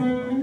Mm-hmm.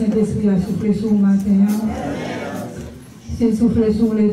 Saint-Esprit à souffler sur matin? S'il souffle sur les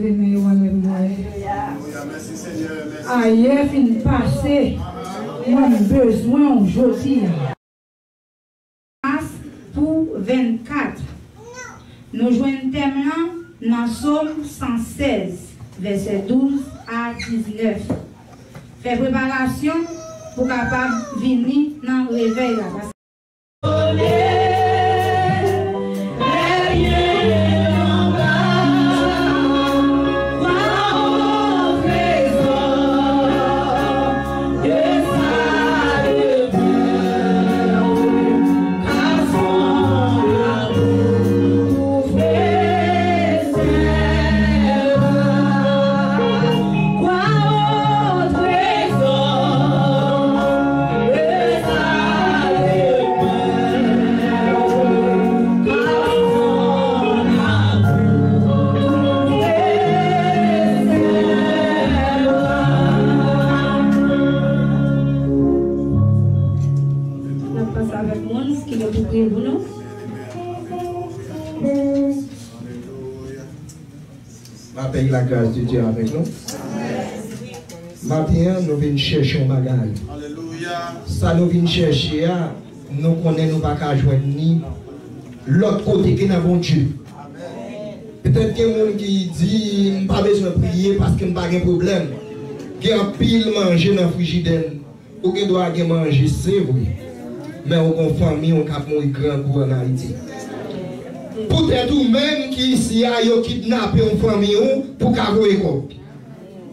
la yo kidnappé un famille pour qu'avoir compte.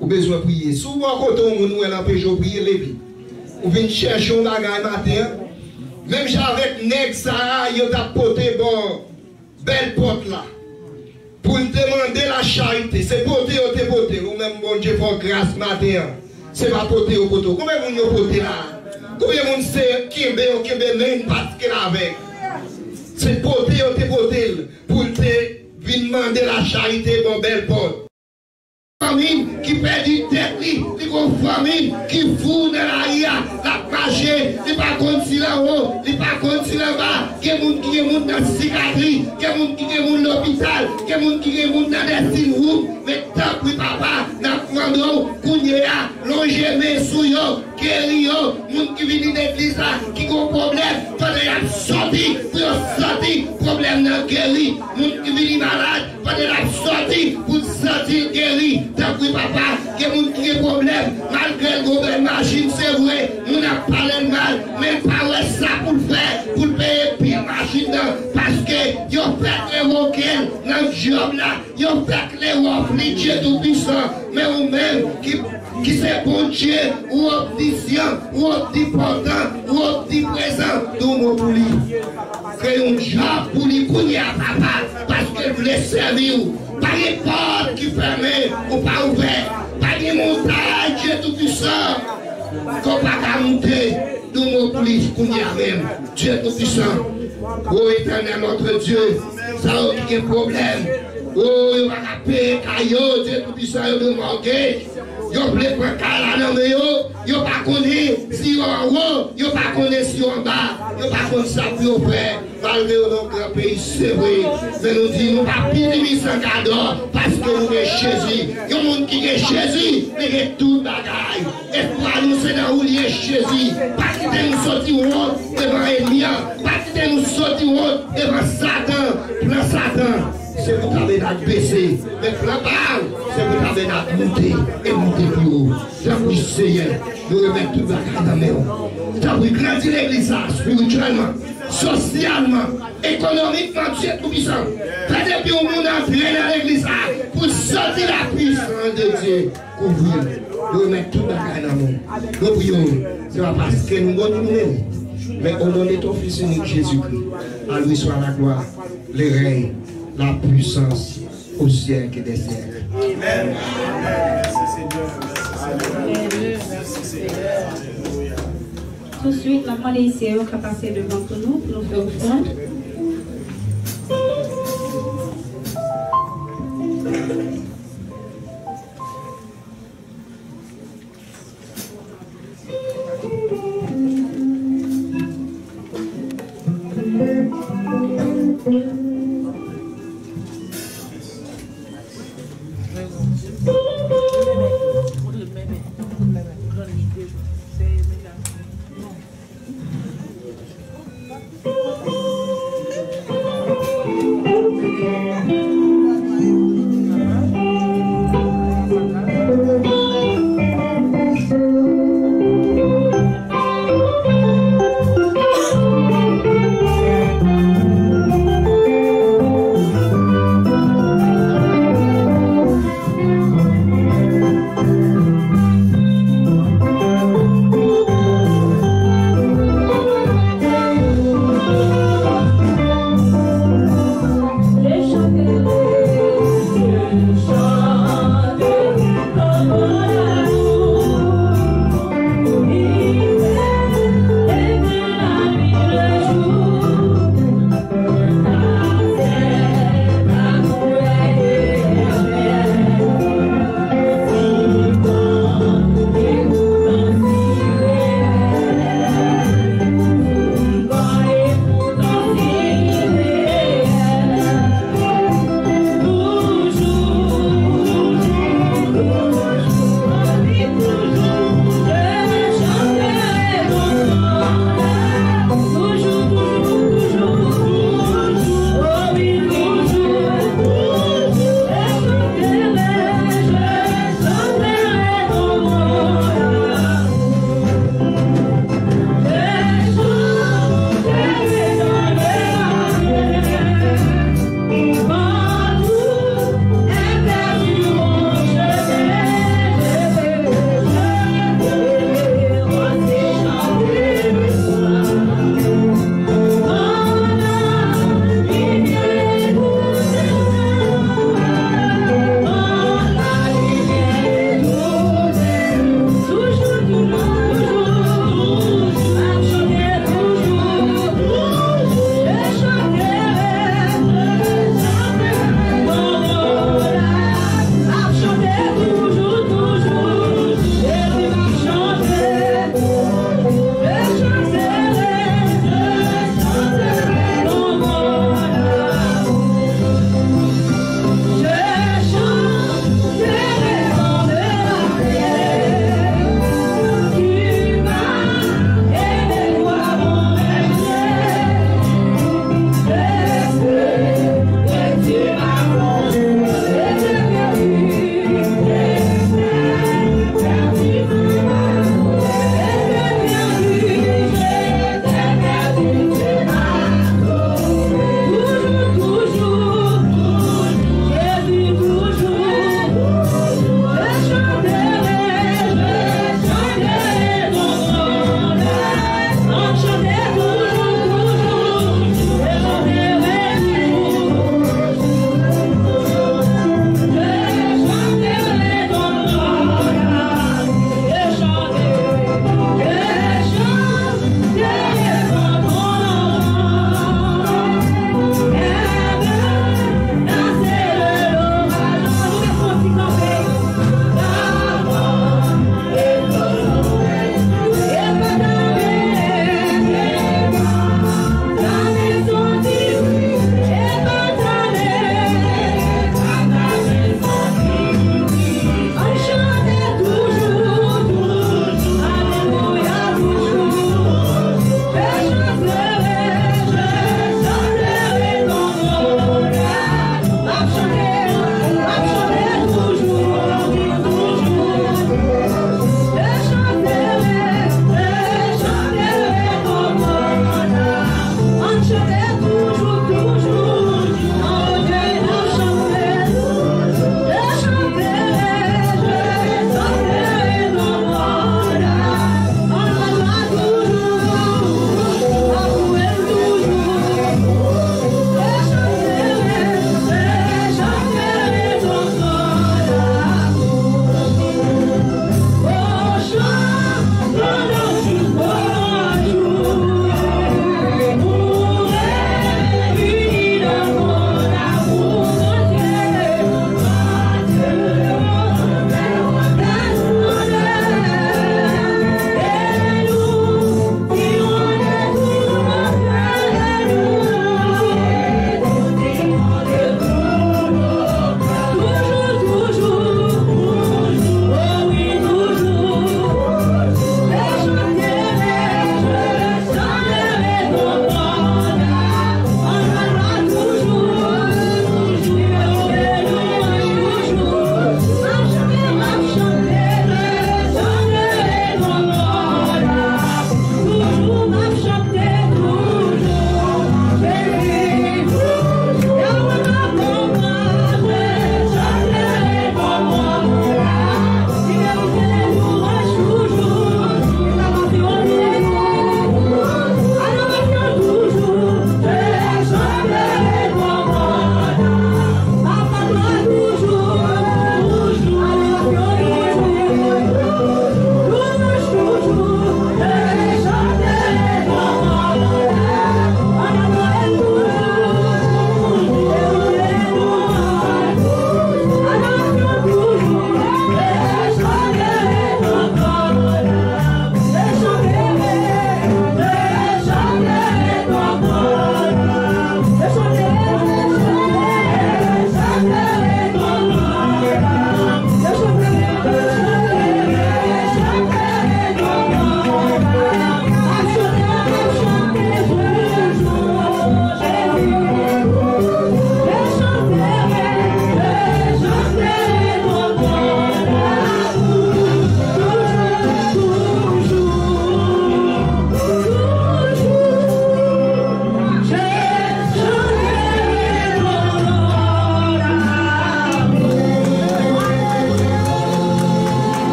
Ou besoin prier. Souvent quand on nous la pécho prier lever. Ou vient chercher un bagage matin. Même j'avec nèg ça yo t'a porté bon belle porte là. Pour demander la charité, c'est porter ou te porter ou même bon Dieu pour grâce matin. C'est pas porter au poteau. Combien vous nous porter là men sou yo, keri yo, moun ki vini l'Eglise la, ki kon problem, pwede la soti, pou yo soti, problem nan keri, moun ki vini malade, pwede la soti, pou soti keri, tapri papa, ke moun ki gen problem, malgre gobe machin se vwe, moun ap pale mal, men pa wè sa pou l'fè, pou l'peye, machin nan, paske yo fèk le mokèl nan job la, yo fèk le waf li dje tou pisan, men ou men ki, ki se bon dje, ou op di syan, ou op di portan, ou op di prezan, tou mou pou li. Kè yon job pou li kounye a papa, paske vle servi ou. Pa yon pot ki fèmè ou pa ouve, pa yon montaj dje tou pisan, kon pa ka monte. Tou mou plis kounye a men, dje tou pisan. Oh éternel notre Dieu, ça a aucun problème. Oh, il va payer caillot, Dieu tout puissant, il va manquer. yon vle kwe kal anan me yo, yon pa koni si yon an wou, yon pa koni si yon ba, yon pa koni sa pou yon pre, valve yon an kre peyi se vwe, men nou di nou pa pili mi san kado, paske nou ve chezi, yon moun ki ge chezi, me ge tout bagay, e fwa nou se nan ou liye chezi, pati de nou soti wot, devan enyan, pati de nou soti wot, devan satan, plan satan, C'est vous qui avez à baisser. Mais parle, c'est vous qui avez à monter et monter plus haut. J'avoue, Seigneur, nous remettons tout bagaille dans mes mains. J'avoue, grandir l'église spirituellement, socialement, économiquement, Dieu tout puissant. Pas depuis au monde entré dans l'église pour sortir la puissance de Dieu, couvrir. Nous remettons tout bagaille dans mes mains. Nous prions, c'est parce que nous nous mais au nom de ton Fils unique Jésus-Christ, à lui soit la gloire, le règne, la puissance au siècle des siècles. Amen. Tout de suite, l'enfant des Israël qui a passé devant nous pour nous faire offrande.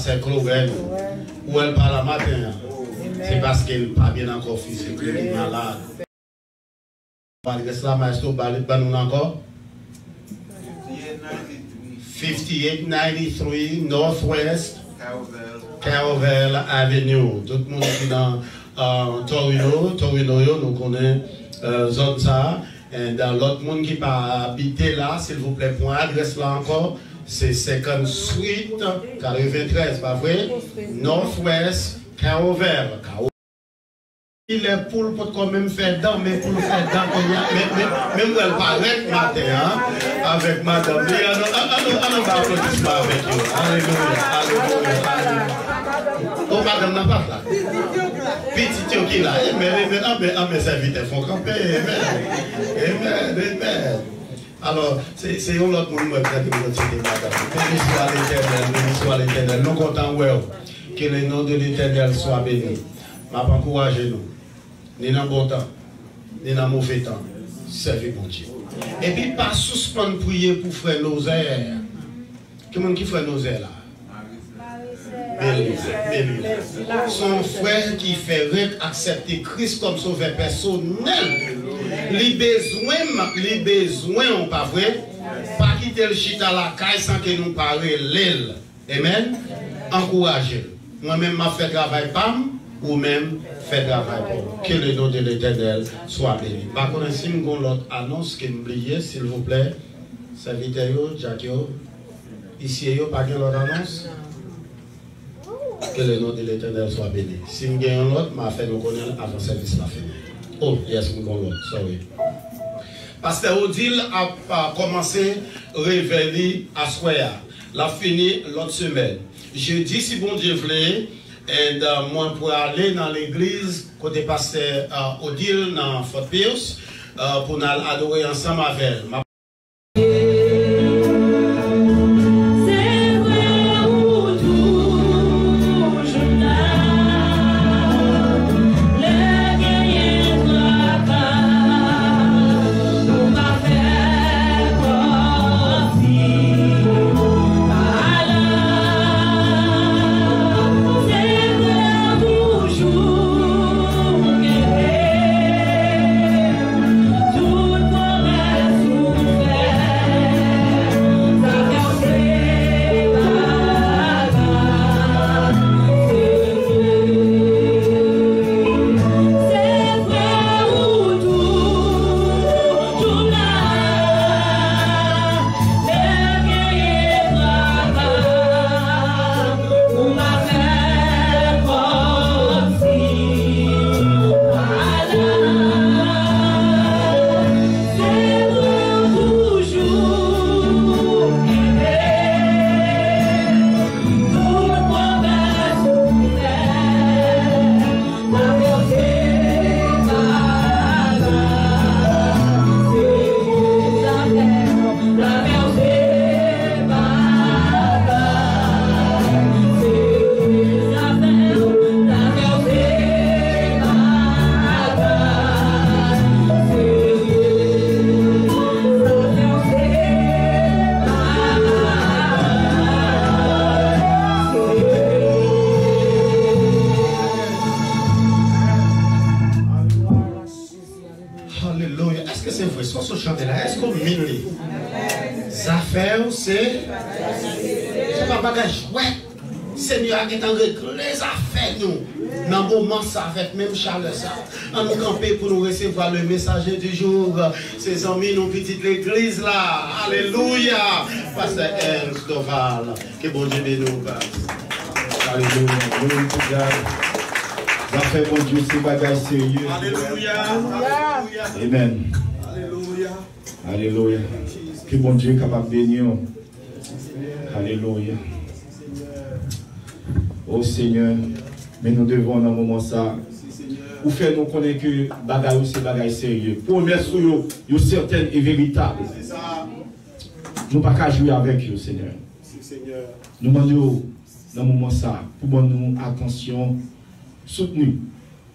C'est Chloé. Ou elle parle matin. hein. C'est parce qu'elle n'est pas bien encore fils, c'est qu'elle est malade. Malgré cela, maestro, nous encore. 5893 Northwest Carovel Avenue. Tout le monde qui est dans euh, Torino, Torino, nous connaissons euh, zone ça. Et dans l'autre monde qui pas habité là, s'il vous plaît, pour adresse là encore, c'est 50 Suite 93, pas vrai? Northwest Carovel. Il est pour le quand même faire dans, mais pour faire a- mais, même elle paraît matin, hein, avec madame. Mais on va applaudissement avec. Alléluia, alléluia. Oh, madame n'a pas là. Petit qui là, amen, amen, amen, amen, serviteurs font camper, amen, amen, amen. Alors, c'est un autre monde qui a dit. Béni soit l'éternel, béni soit l'éternel? Nous comptons, que le nom de l'éternel soit béni. m'a pas encouragé nous. Ni dans bon temps, ni dans mauvais temps. Servez bon Dieu. Et puis, pas suspendre prier pour frère Nosaire. Comment qui frère Nosaire là? Son frère qui fait accepter Christ comme sauveur personnel. Les besoins, les besoins, pas vrai? Pas quitter le chita la caille sans que nous parlions l'aile. Amen? Encouragez. Moi-même, m'a fait travail pam, ou même fait travail pour. Que le nom de l'éternel soit béni. Par contre, si nous avons l'autre annonce que nous oubliez, s'il vous plaît, serviteur, Jacques, ici, pas de l'autre annonce? Que le nom de l'éternel soit béni. Si nous avons l'autre, m'a fait nous connaître avant service la fin. Oh, yes, avons l'autre, sorry. Pasteur Odile a, a commencé à révéler à Soya. L'a fini l'autre semaine. Jeudi, si bon Dieu voulait, et euh, moi pour aller dans l'église, côté pasteur euh, Odile dans Fort Pierce, euh, pour nous adorer ensemble avec messager du jour ses amis nous petite l'église là alléluia pasteur Ernst Doval que bon Dieu bénisse Alléluia. Ça fait mon Dieu, c'est bagage sérieux. alléluia alléluia Amen. alléluia Alléluia. Que bon Dieu est capable de bénir. Alléluia. Oh Seigneur, mais nous devons dans un moment ça. Ou faire nous connaître que bagage c'est bagage sérieux. Promesse yo, yo certaine et véritable. Nous pas qu'à jouer avec eux, Seigneur. Nous demandons dans un moment ça, pour nous attention soutenue,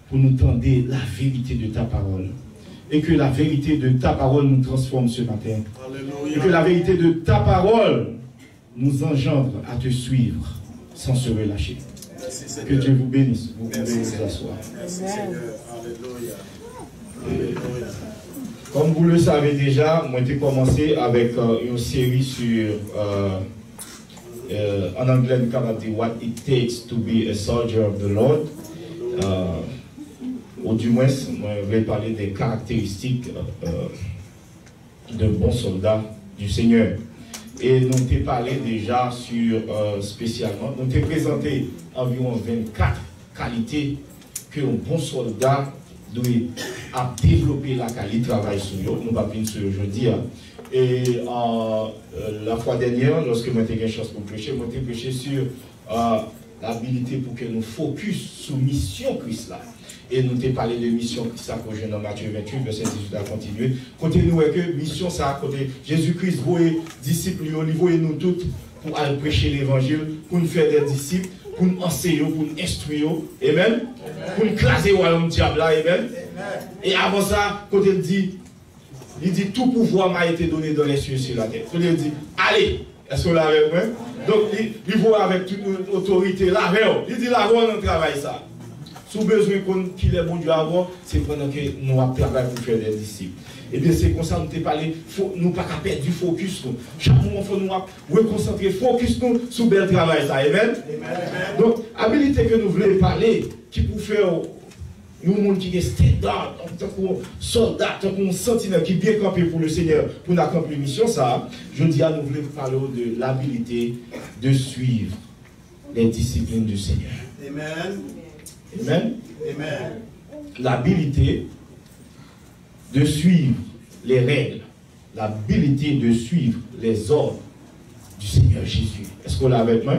pour nous tendre la vérité de ta parole. Et que la vérité de ta parole nous transforme ce matin. Et que la vérité de ta parole nous engendre à te suivre sans se relâcher. Merci Que Dieu vous bénisse. Vous Merci, pouvez vous Seigneur. asseoir. merci Seigneur alléluia alléluia Comme vous le savez déjà, moi j'ai commencé avec euh, une série sur, euh, euh, en anglais, nous avons dit What it takes to be a soldier of the Lord. Euh, ou du moins, moi, je vais parler des caractéristiques euh, d'un bon soldat du Seigneur. Et nous t'ai parlé déjà sur, euh, spécialement, nous t'ai présenté environ 24 qualités qu'un bon soldat doit développer la qualité travail sur eux. Nous va venir sur aujourd'hui. hein. Et euh, euh, la fois dernière, lorsque moi eu chance pour prêcher, moi j'ai prêché sur l'habilité pour que nous focus sur mission Christ là. Et nous t'ai parlé de mission que je dans Matthieu 28, verset 18 à continuer. Côté nous, est que mission ça, côté Jésus-Christ, vous disciples, lui, voyez nous toutes pour aller prêcher l'évangile, pour nous faire des disciples, pour nous enseigner, pour nous instruire. Amen? Pour nous classer au royaume diable. Amen? Et avant ça, quand il dit, il dit tout pouvoir m'a été donné dans les cieux et sur la terre. Il dit, allez, est-ce que vous l'avez moi? Donc, il, voit avec toute autorité là, il dit là, on travaille ça. Sous besoin qu'on- qu'il est bon Dieu avant, c'est pendant que nous avons travaillé pour faire des disciples. Et bien, c'est comme ça, nous t'ai parlé, faut, nous pas perdre du focus. Nous. Chaque moment, il faut nous reconcentrer, focus nous sur le travail. Ça. Amen? Donc, habilité que nous voulons parler, qui pour faire nous, monde qui est standard, en tant que soldat, en tant que sentinelle qui est bien campé pour le Seigneur, pour accomplir la mission, ça, je dis à nous voulons parler de l'habilité de suivre les disciplines du Seigneur. Amen. Amen. Amen. L'habilité de suivre les règles, l'habilité de suivre les ordres du Seigneur Jésus. Est-ce qu'on l'a avec moi?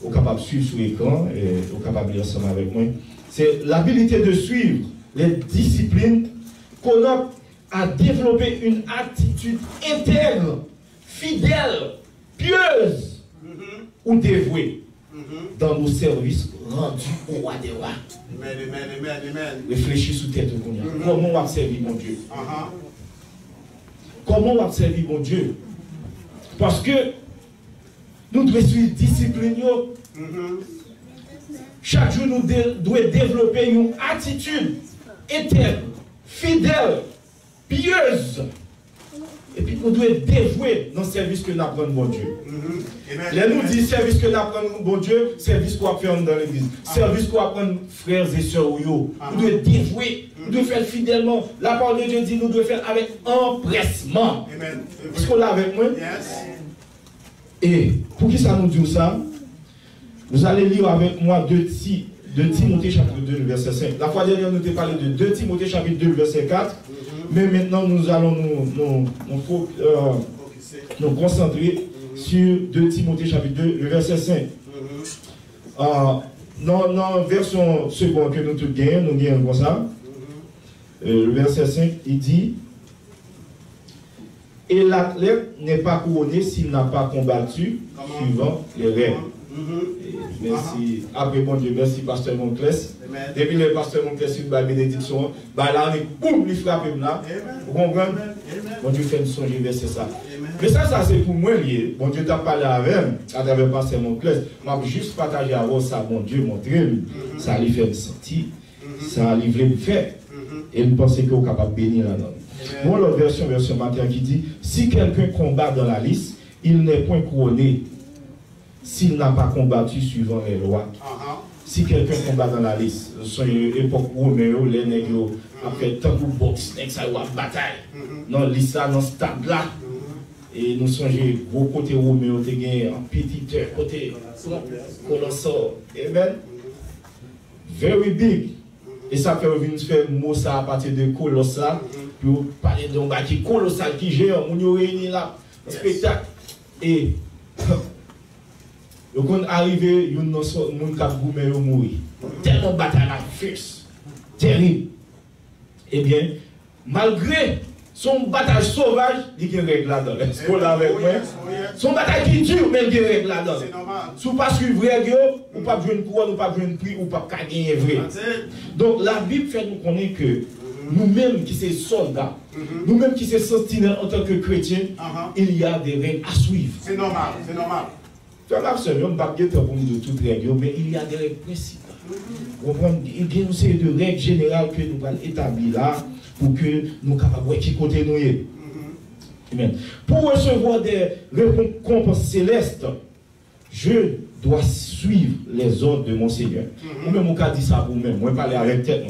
Vous êtes capable de suivre sur l'écran et vous êtes capable de lire ensemble avec moi. C'est l'habilité de suivre les disciplines qu'on a à développer une attitude intègre, fidèle, pieuse ou dévouée dans nos services rendus au roi des rois. Amen, amen, amen, amen. Réfléchis sous tête au Seigneur. Comment on va servir mon Dieu? Uh-huh. Comment on va servir mon Dieu? Parce que nous devons suivre discipline. yo. Chaque jour, nous devons développer une attitude intègre, fidèle, pieuse. Et puis, nous devons dévouer dans le service que nous apprenons, mon Dieu. Là, nous dit service que nous apprenons, bon Dieu, service qu'on fait dans l'église. Service qu'on apprend, frères et sœurs, yo. Nous devons dévouer, nous devons faire fidèlement. La parole de Dieu dit, nous devons faire avec empressement. Est-ce qu'on l'a avec moi? Yes. Et pour qui ça nous dit ça? Vous allez lire avec moi 2 Ti- 2 Timothée chapitre 2, le verset 5. La fois dernière, nous avons parlé de 2 Timothée chapitre 2, le verset 4. Mais maintenant, nous allons nous, nous, nous euh, nous concentrer sur 2 Timothée chapitre 2, le verset 5. Euh, dans la version seconde que nous tous gagnons, nous gagnons comme ça. Euh, le verset 5, il dit Et l'athlète n'est pas couronné s'il n'a pas combattu suivant les règles. Et Merci. Après, bon Dieu, merci, Pasteur Monclès. Depuis le Pasteur Monclès, une belle bénédiction, bah là, on est boum, il frappe là. Vous comprenez? Bon Dieu fait nous songer vers ça. Mais ça, ça c'est pour moi lié. Bon Dieu t'a parlé avec à travers Pasteur Monclès. M'a juste partagé avec ça, mon Dieu, montrer lui. Ça lui fait me sentir. Ça lui voulait me faire. Et me penser que vous êtes capable de bénir là-dedans. Bon, l'autre version, version matin qui dit Si quelqu'un combat dans la liste, il n'est point couronné s'il n'a pas combattu suivant les lois. Uh-huh. Si quelqu'un combat dans la liste, son époque romaine, les ont fait tant de boxe, ça bataille. Dans liste là, dans ce E nou sonje gwo kote ou me ou te gen an petite kote kolosor. Amen. Very big. E sa fè ou vin fè mou sa apate de kolosal. Pi ou pale don ba ki kolosal ki jè an moun yo reyni la. Spektak. E yo kon arrive yon non son moun kap goumen yo moui. Telman batay la fès. Terib. Ebyen. Malgre. Son bataille sauvage, il y a une règle là-dedans. Est-ce qu'on l'a avec moi? Son bataille qui dure, mais il y a une règle là-dedans. C'est normal. Si vous pas suivre règle, yo, ou pas jouer une couronne, ou pas jouer une prix, ou pas gagner vrai. Donc la Bible fait nous connaître que nous-mêmes qui sommes soldats, nous-mêmes qui sommes sentinelles en tant que chrétiens, Uh-huh. il y a des règles à suivre. C'est normal, c'est normal. Tu as absolument pas de temps pour nous de toutes règles, mais il y a des règles principales. Vous comprenez Il y a une série de règles générales que nous allons établir là pour que nous capables de qui côté nous Amen. Pour recevoir des récompenses célestes, je dois suivre les ordres de mon Seigneur. Ou-même, on dit ça pour moi-même. Moi, parler avec tête.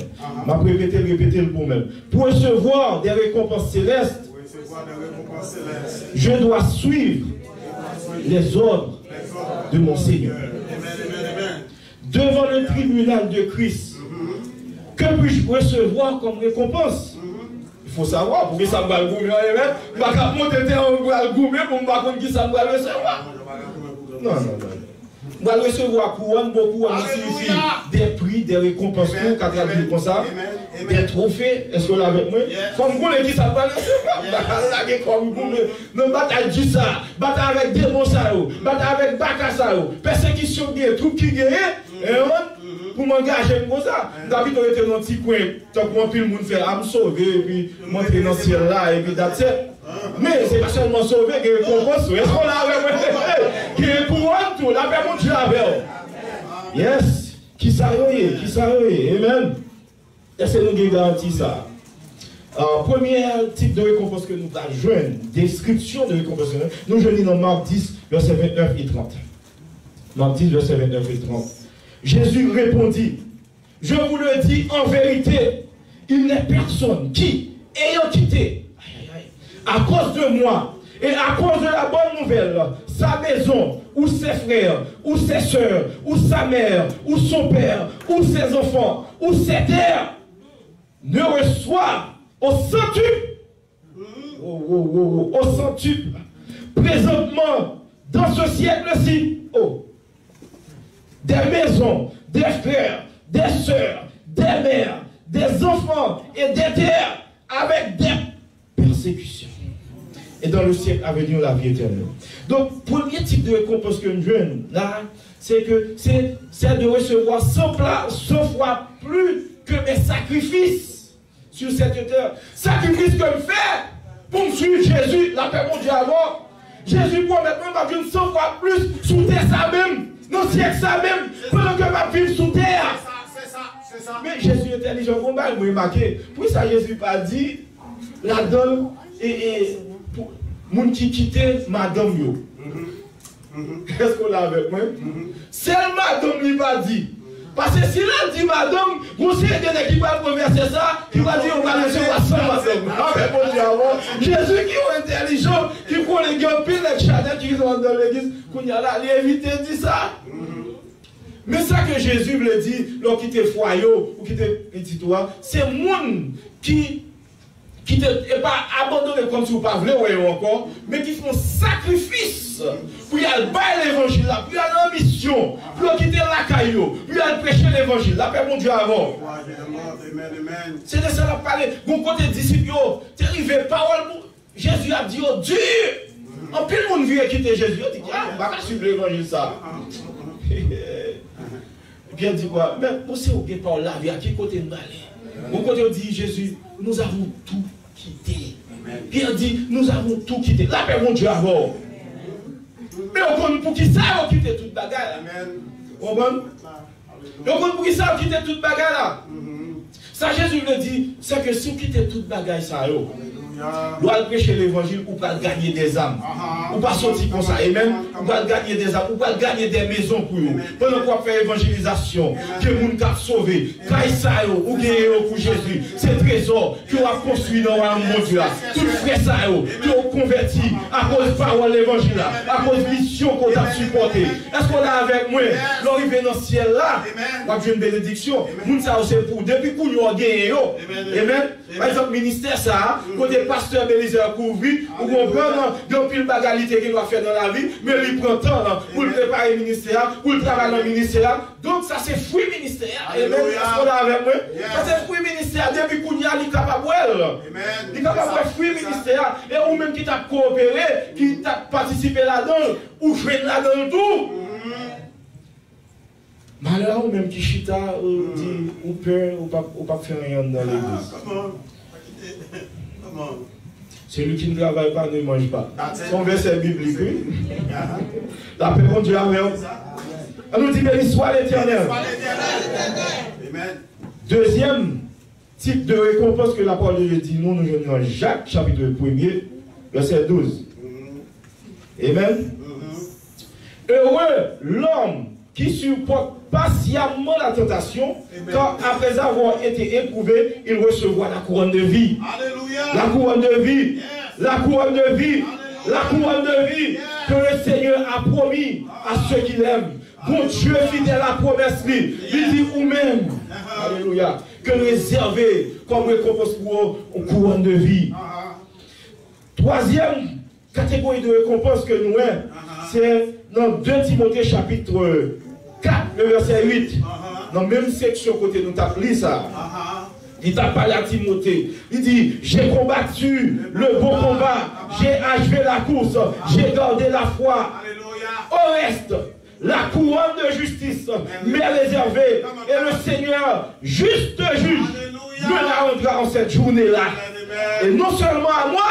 Je vais répéter, répéter le pour recevoir des récompenses célestes, je dois suivre les ordres de mon Seigneur. Devant le tribunal de Christ, que puis-je recevoir comme récompense? Il faut savoir, pour que ça va le goumer, je ne vais pas monter un goumer pour ne pas qui ça va recevoir. Non, non, non. Je vais recevoir couronne, beaucoup, on des prix, des récompenses, pour amen, comme ça, des trophées. Est-ce que vous l'avez avec moi? Les qui ça va recevoir. Là, comme vous, nous bataille du ça, bataille avec démons, ça, yo, bataille avec baka, ça, yo, persécution, des troupes qui gagnent, pou m'engaje mwen sa. David ou ete nan ti kwen, tak mwen pil moun fè, am sove, epi mwen te nan sir la, epi datse. Men, se pa chanman sove, gen rekompos, esko la wè mwen te fè, gen pou an tou, la pe moun di la bè ou. Yes, ki sa yoye, ki sa yoye, amen. Ese nou gen garanti sa. Uh, premier type de récompense que nous avons jeune, description de récompense, nous jeûnons dans Marc 10, verset 29 et 30. Marc 10, verset 29 et 30. Jésus répondit, je vous le dis en vérité, il n'est personne qui, ayant quitté, à cause de moi et à cause de la bonne nouvelle, sa maison, ou ses frères, ou ses soeurs, ou sa mère, ou son père, ou ses enfants, ou ses terres, ne reçoit au centuple, oh, oh, oh, au présentement, dans ce siècle-ci, oh, des maisons, des frères, des sœurs, des mères, des enfants et des terres avec des persécutions. Et dans le siècle à venir, la vie éternelle. Donc, premier type de récompense que nous jeune, là, c'est que c'est de recevoir 100 plats, 100 fois plus que mes sacrifices sur cette terre. Sacrifice que je fais pour me suivre Jésus, la paix mon Dieu avant. Jésus promet même à une 100 fois plus sous ça même, dans le siècle ça même, pendant que ma vie sous terre. C'est ça, c'est ça. Mais Jésus est intelligent, vous m'avez remarqué. Pour ça, Jésus pas dit, la donne, et, pour moun qui quittait madame yo. Est-ce qu'on l'a avec moi? C'est madame qui pas dit. Parce que s'il a dit madame, vous savez qui va converser ça, qui va dire on va laisser la somme madame. Jésus qui est intelligent, qui prend les puis les chadins qui sont dans l'église, qu'on y a là, il évite dit ça. Mais ça que Jésus me dit, lorsqu'il était foyer ou qu'il était petit c'est monde qui qui te et pas abandonné comme si vous pas voulez ouais, encore, mais qui font sacrifice pour y aller bailler l'évangile pour y aller en mission, pour quitter la caillou, pour y aller prêcher l'évangile, la paix mon Dieu avant. C'est de ça la parler. Bon côté disciple, yo, t'es arrivé parole pour Jésus a dit oh Dieu. En pile monde vient quitter Jésus, il dit ah, on va pas suivre l'évangile ça. Puis elle dit quoi? Mais vous savez où par là, à qui côté nous aller Au côté on dit Jésus, nous avons tout quitté. Puis elle dit, nous avons tout quitté. La paix mon Dieu avant. Mais on connaît pour qui ça on quitté toute bagarre. Amen. On pour qui ça on quitté toute bagarre là? Ça Jésus le dit, c'est que si on quitte toute bagaille ça yo, Ou al prêcher l'évangile ou pas gagner des âmes. Ou pas sortir comme ça. Amen. Ou pas gagner des âmes. Ou pas gagner des maisons pour eux. Pendant qu'on fait évangélisation, que moun kap sauvé, yo, ou yo pour Jésus. C'est trésor que a construit dans le monde. Tout frère ça yo, que on converti à cause de parole l'évangile à cause de mission qu'on a supporté. Est-ce qu'on est avec moi? L'arrivée dans le ciel là, on a une bénédiction. Moun ça c'est pour depuis qu'on nous a gagné. Amen. Par exemple, ministère ça, côté pasteur Belize kouvri, ou konpren nan, gen pil bagalite ki nou a fè nan la vi, men li pren tan nan, pou l prepare ministerial, pou l travale nan ministerial, donk sa se fwi ministerial, amen, sa se kon avèm mwen, sa se fwi ministerial, debi koun ya li kapabwèl, li kapabwèl fwi ministerial, e ou menm ki ta koopere, ki ta patisipe la don, ou fwen la don tou, Malè ou menm ki chita ou di ou pe ou pa fè riyan nan l'eglise. Celui qui ne travaille pas ne mange pas. Son verset biblique, oui. La paix mon Dieu vous. On nous dit béni soit l'éternel. Deuxième type de récompense que la parole de Dieu dit, nous, nous venons dans Jacques, chapitre 1er, verset 12. Amen. Heureux l'homme qui supporte patiemment la tentation, car après avoir été éprouvé, il recevra la couronne de vie. La couronne de vie. La couronne de vie. La couronne de vie que le Seigneur a promis à ceux qui l'aiment. Bon Dieu fidèle à la promesse, lui. Il dit ou même. Alléluia. Que réservé comme récompense pour une couronne de vie. Troisième catégorie de récompense que nous avons, dans 2 Timothée chapitre 4, le verset 8. Dans la même section côté nous avons lu ça. Il t'a parlé à Timothée. Il dit, j'ai combattu le bon combat, j'ai achevé la course, j'ai gardé la foi. Au reste, la couronne de justice m'est réservée. Et le Seigneur, juste juge, me la rendra en cette journée-là. Et non seulement à moi,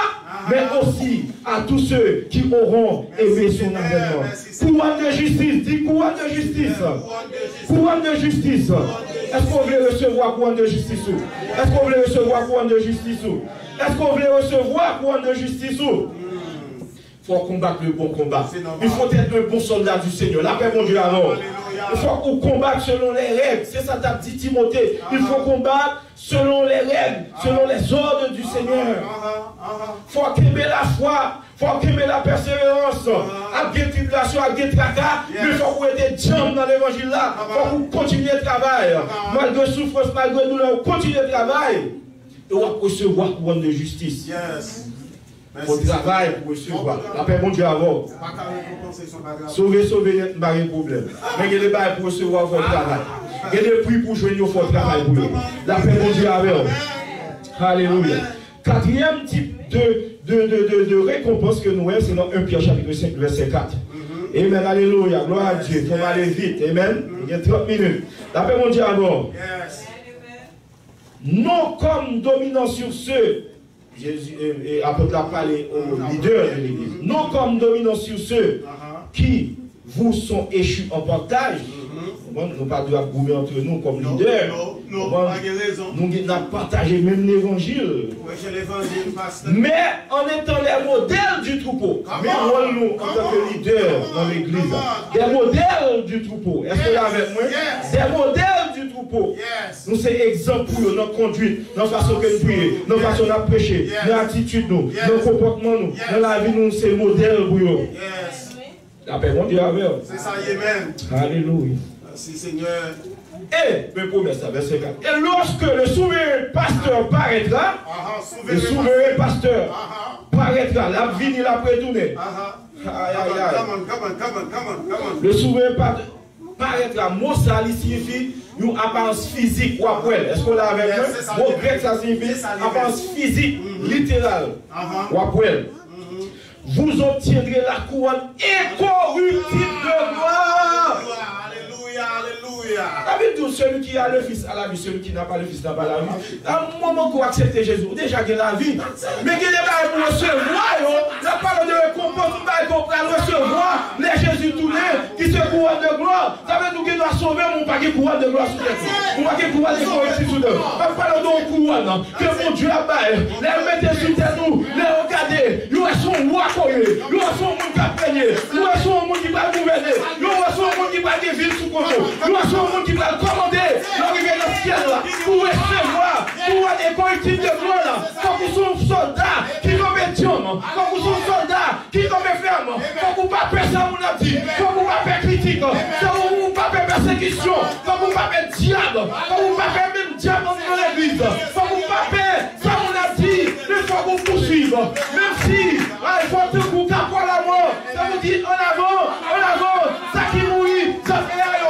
mais aussi à tous ceux qui auront aimé son avènement. Couronne de justice, dis couronne de justice. Couronne de justice. Est-ce qu'on veut recevoir couronne de justice Est-ce qu'on veut recevoir couronne de justice Est-ce qu'on veut recevoir couronne de justice il faut combattre le bon combat. Il faut être un bon soldat du Seigneur. La paix, mon Dieu, alors. Il faut qu'on combatte selon les règles. C'est ça qu'a dit Timothée. Il faut combattre selon les règles, selon les ordres du Seigneur. Il faut aimer la foi. Il faut aimer la persévérance. À des tribulations, à des tracas. Mais il faut qu'on ait des jambes dans l'évangile là. Il faut qu'on continue le travail. Malgré souffrance, malgré douleur, on continue le travail. Et on va recevoir couronne de justice. Au travail pour recevoir. La paix, mon Dieu, avant. Sauver, sauver, pas de problème. Mais il y a des bails pour recevoir votre travail. Il y a des prix pour joindre votre travail pour vous. La paix, mon Dieu, vous. Alléluia. Quatrième type de, de, de, de, récompense que nous avons, c'est dans 1 Pierre chapitre 5, verset 4. Amen, alléluia, gloire à Dieu. Il faut aller vite, amen. Il y a 30 minutes. La paix, mon Dieu, avant. Non comme dominant sur ceux Jésus, et, et apôtre a parlé aux leaders de l'église. Non comme dominant sur ceux qui vous sont échus en partage. Bon, nous pas de entre nous comme leaders. Non. Nous n'avons partagé même l'évangile. Mais en étant les modèles du troupeau, mais rôle nous en tant que leader dans l'église, des modèles du troupeau. Est-ce que vous êtes avec moi? Des modèles du troupeau. Nous, c'est exemple pour notre conduite, notre façon que nous prions, notre façon de prêcher, Yes. notre attitude, nous, Yes. notre comportement, nous, dans la vie, nous, c'est modèle pour eux. La paix, mon Dieu, avec. C'est ça, Amen. Alléluia. Merci, Seigneur. Et, mes promesses, verset 4. Et lorsque le souverain pasteur paraîtra, Ah, ah, le souverain. souverain pasteur Ah, paraîtra, la vie, il a prétourné. ah, ah, Aïe, ah. aïe, aïe. Come on, come on, come on, come on, come on. Le souverain pa- paraîtra, mot ça signifie une apparence physique ou après. Est-ce qu'on l'a avec ça, Mot grec ça signifie apparence physique, littérale Ah, ah. ou après. Vous obtiendrez la couronne incorruptible de gloire. Alléluia, alléluia. La Bible dit celui qui a le Fils a la vie, celui qui n'a pas le Fils n'a pas la vie. À un moment qu'on accepte Jésus, déjà qu'il a la vie. Mais qu'il est pas pour recevoir, la parole de récompense, pas qu'on peut recevoir les Jésus tous les qui se courent de gloire. Ça veut dire qu'il doit sauver mon paquet couronne de gloire sur terre. Mon paquet couronne de gloire sur terre. On parle d'un courant que mon Dieu a baillé. Les mettez sur terre, nous, les regardez. Nous sommes rois courés. Nous sommes mon qui a peigné. Nous sommes mon qui va gouverner. Nous sommes mon qui va vivre sous contrôle. Sont monde qui va commander. L'arrivée dans le ciel là. Pour recevoir. Pour des collectifs de gloire là? Quand vous sont soldats qui vont mettre Quand vous sont soldats qui mettre ferme. Quand vous pas faire ça, mon ami. Quand vous pas faire critique. Quand vous pas faire persécution. Quand vous pas faire diable. Quand vous pas faire même diable dans l'église. Quand vous pas faire ça, mon ami. Il faut vous poursuivre. Même si ah, il faut tout vous pour la mort. Ça vous dit en avant, en avant. Ça qui mourit, ça fait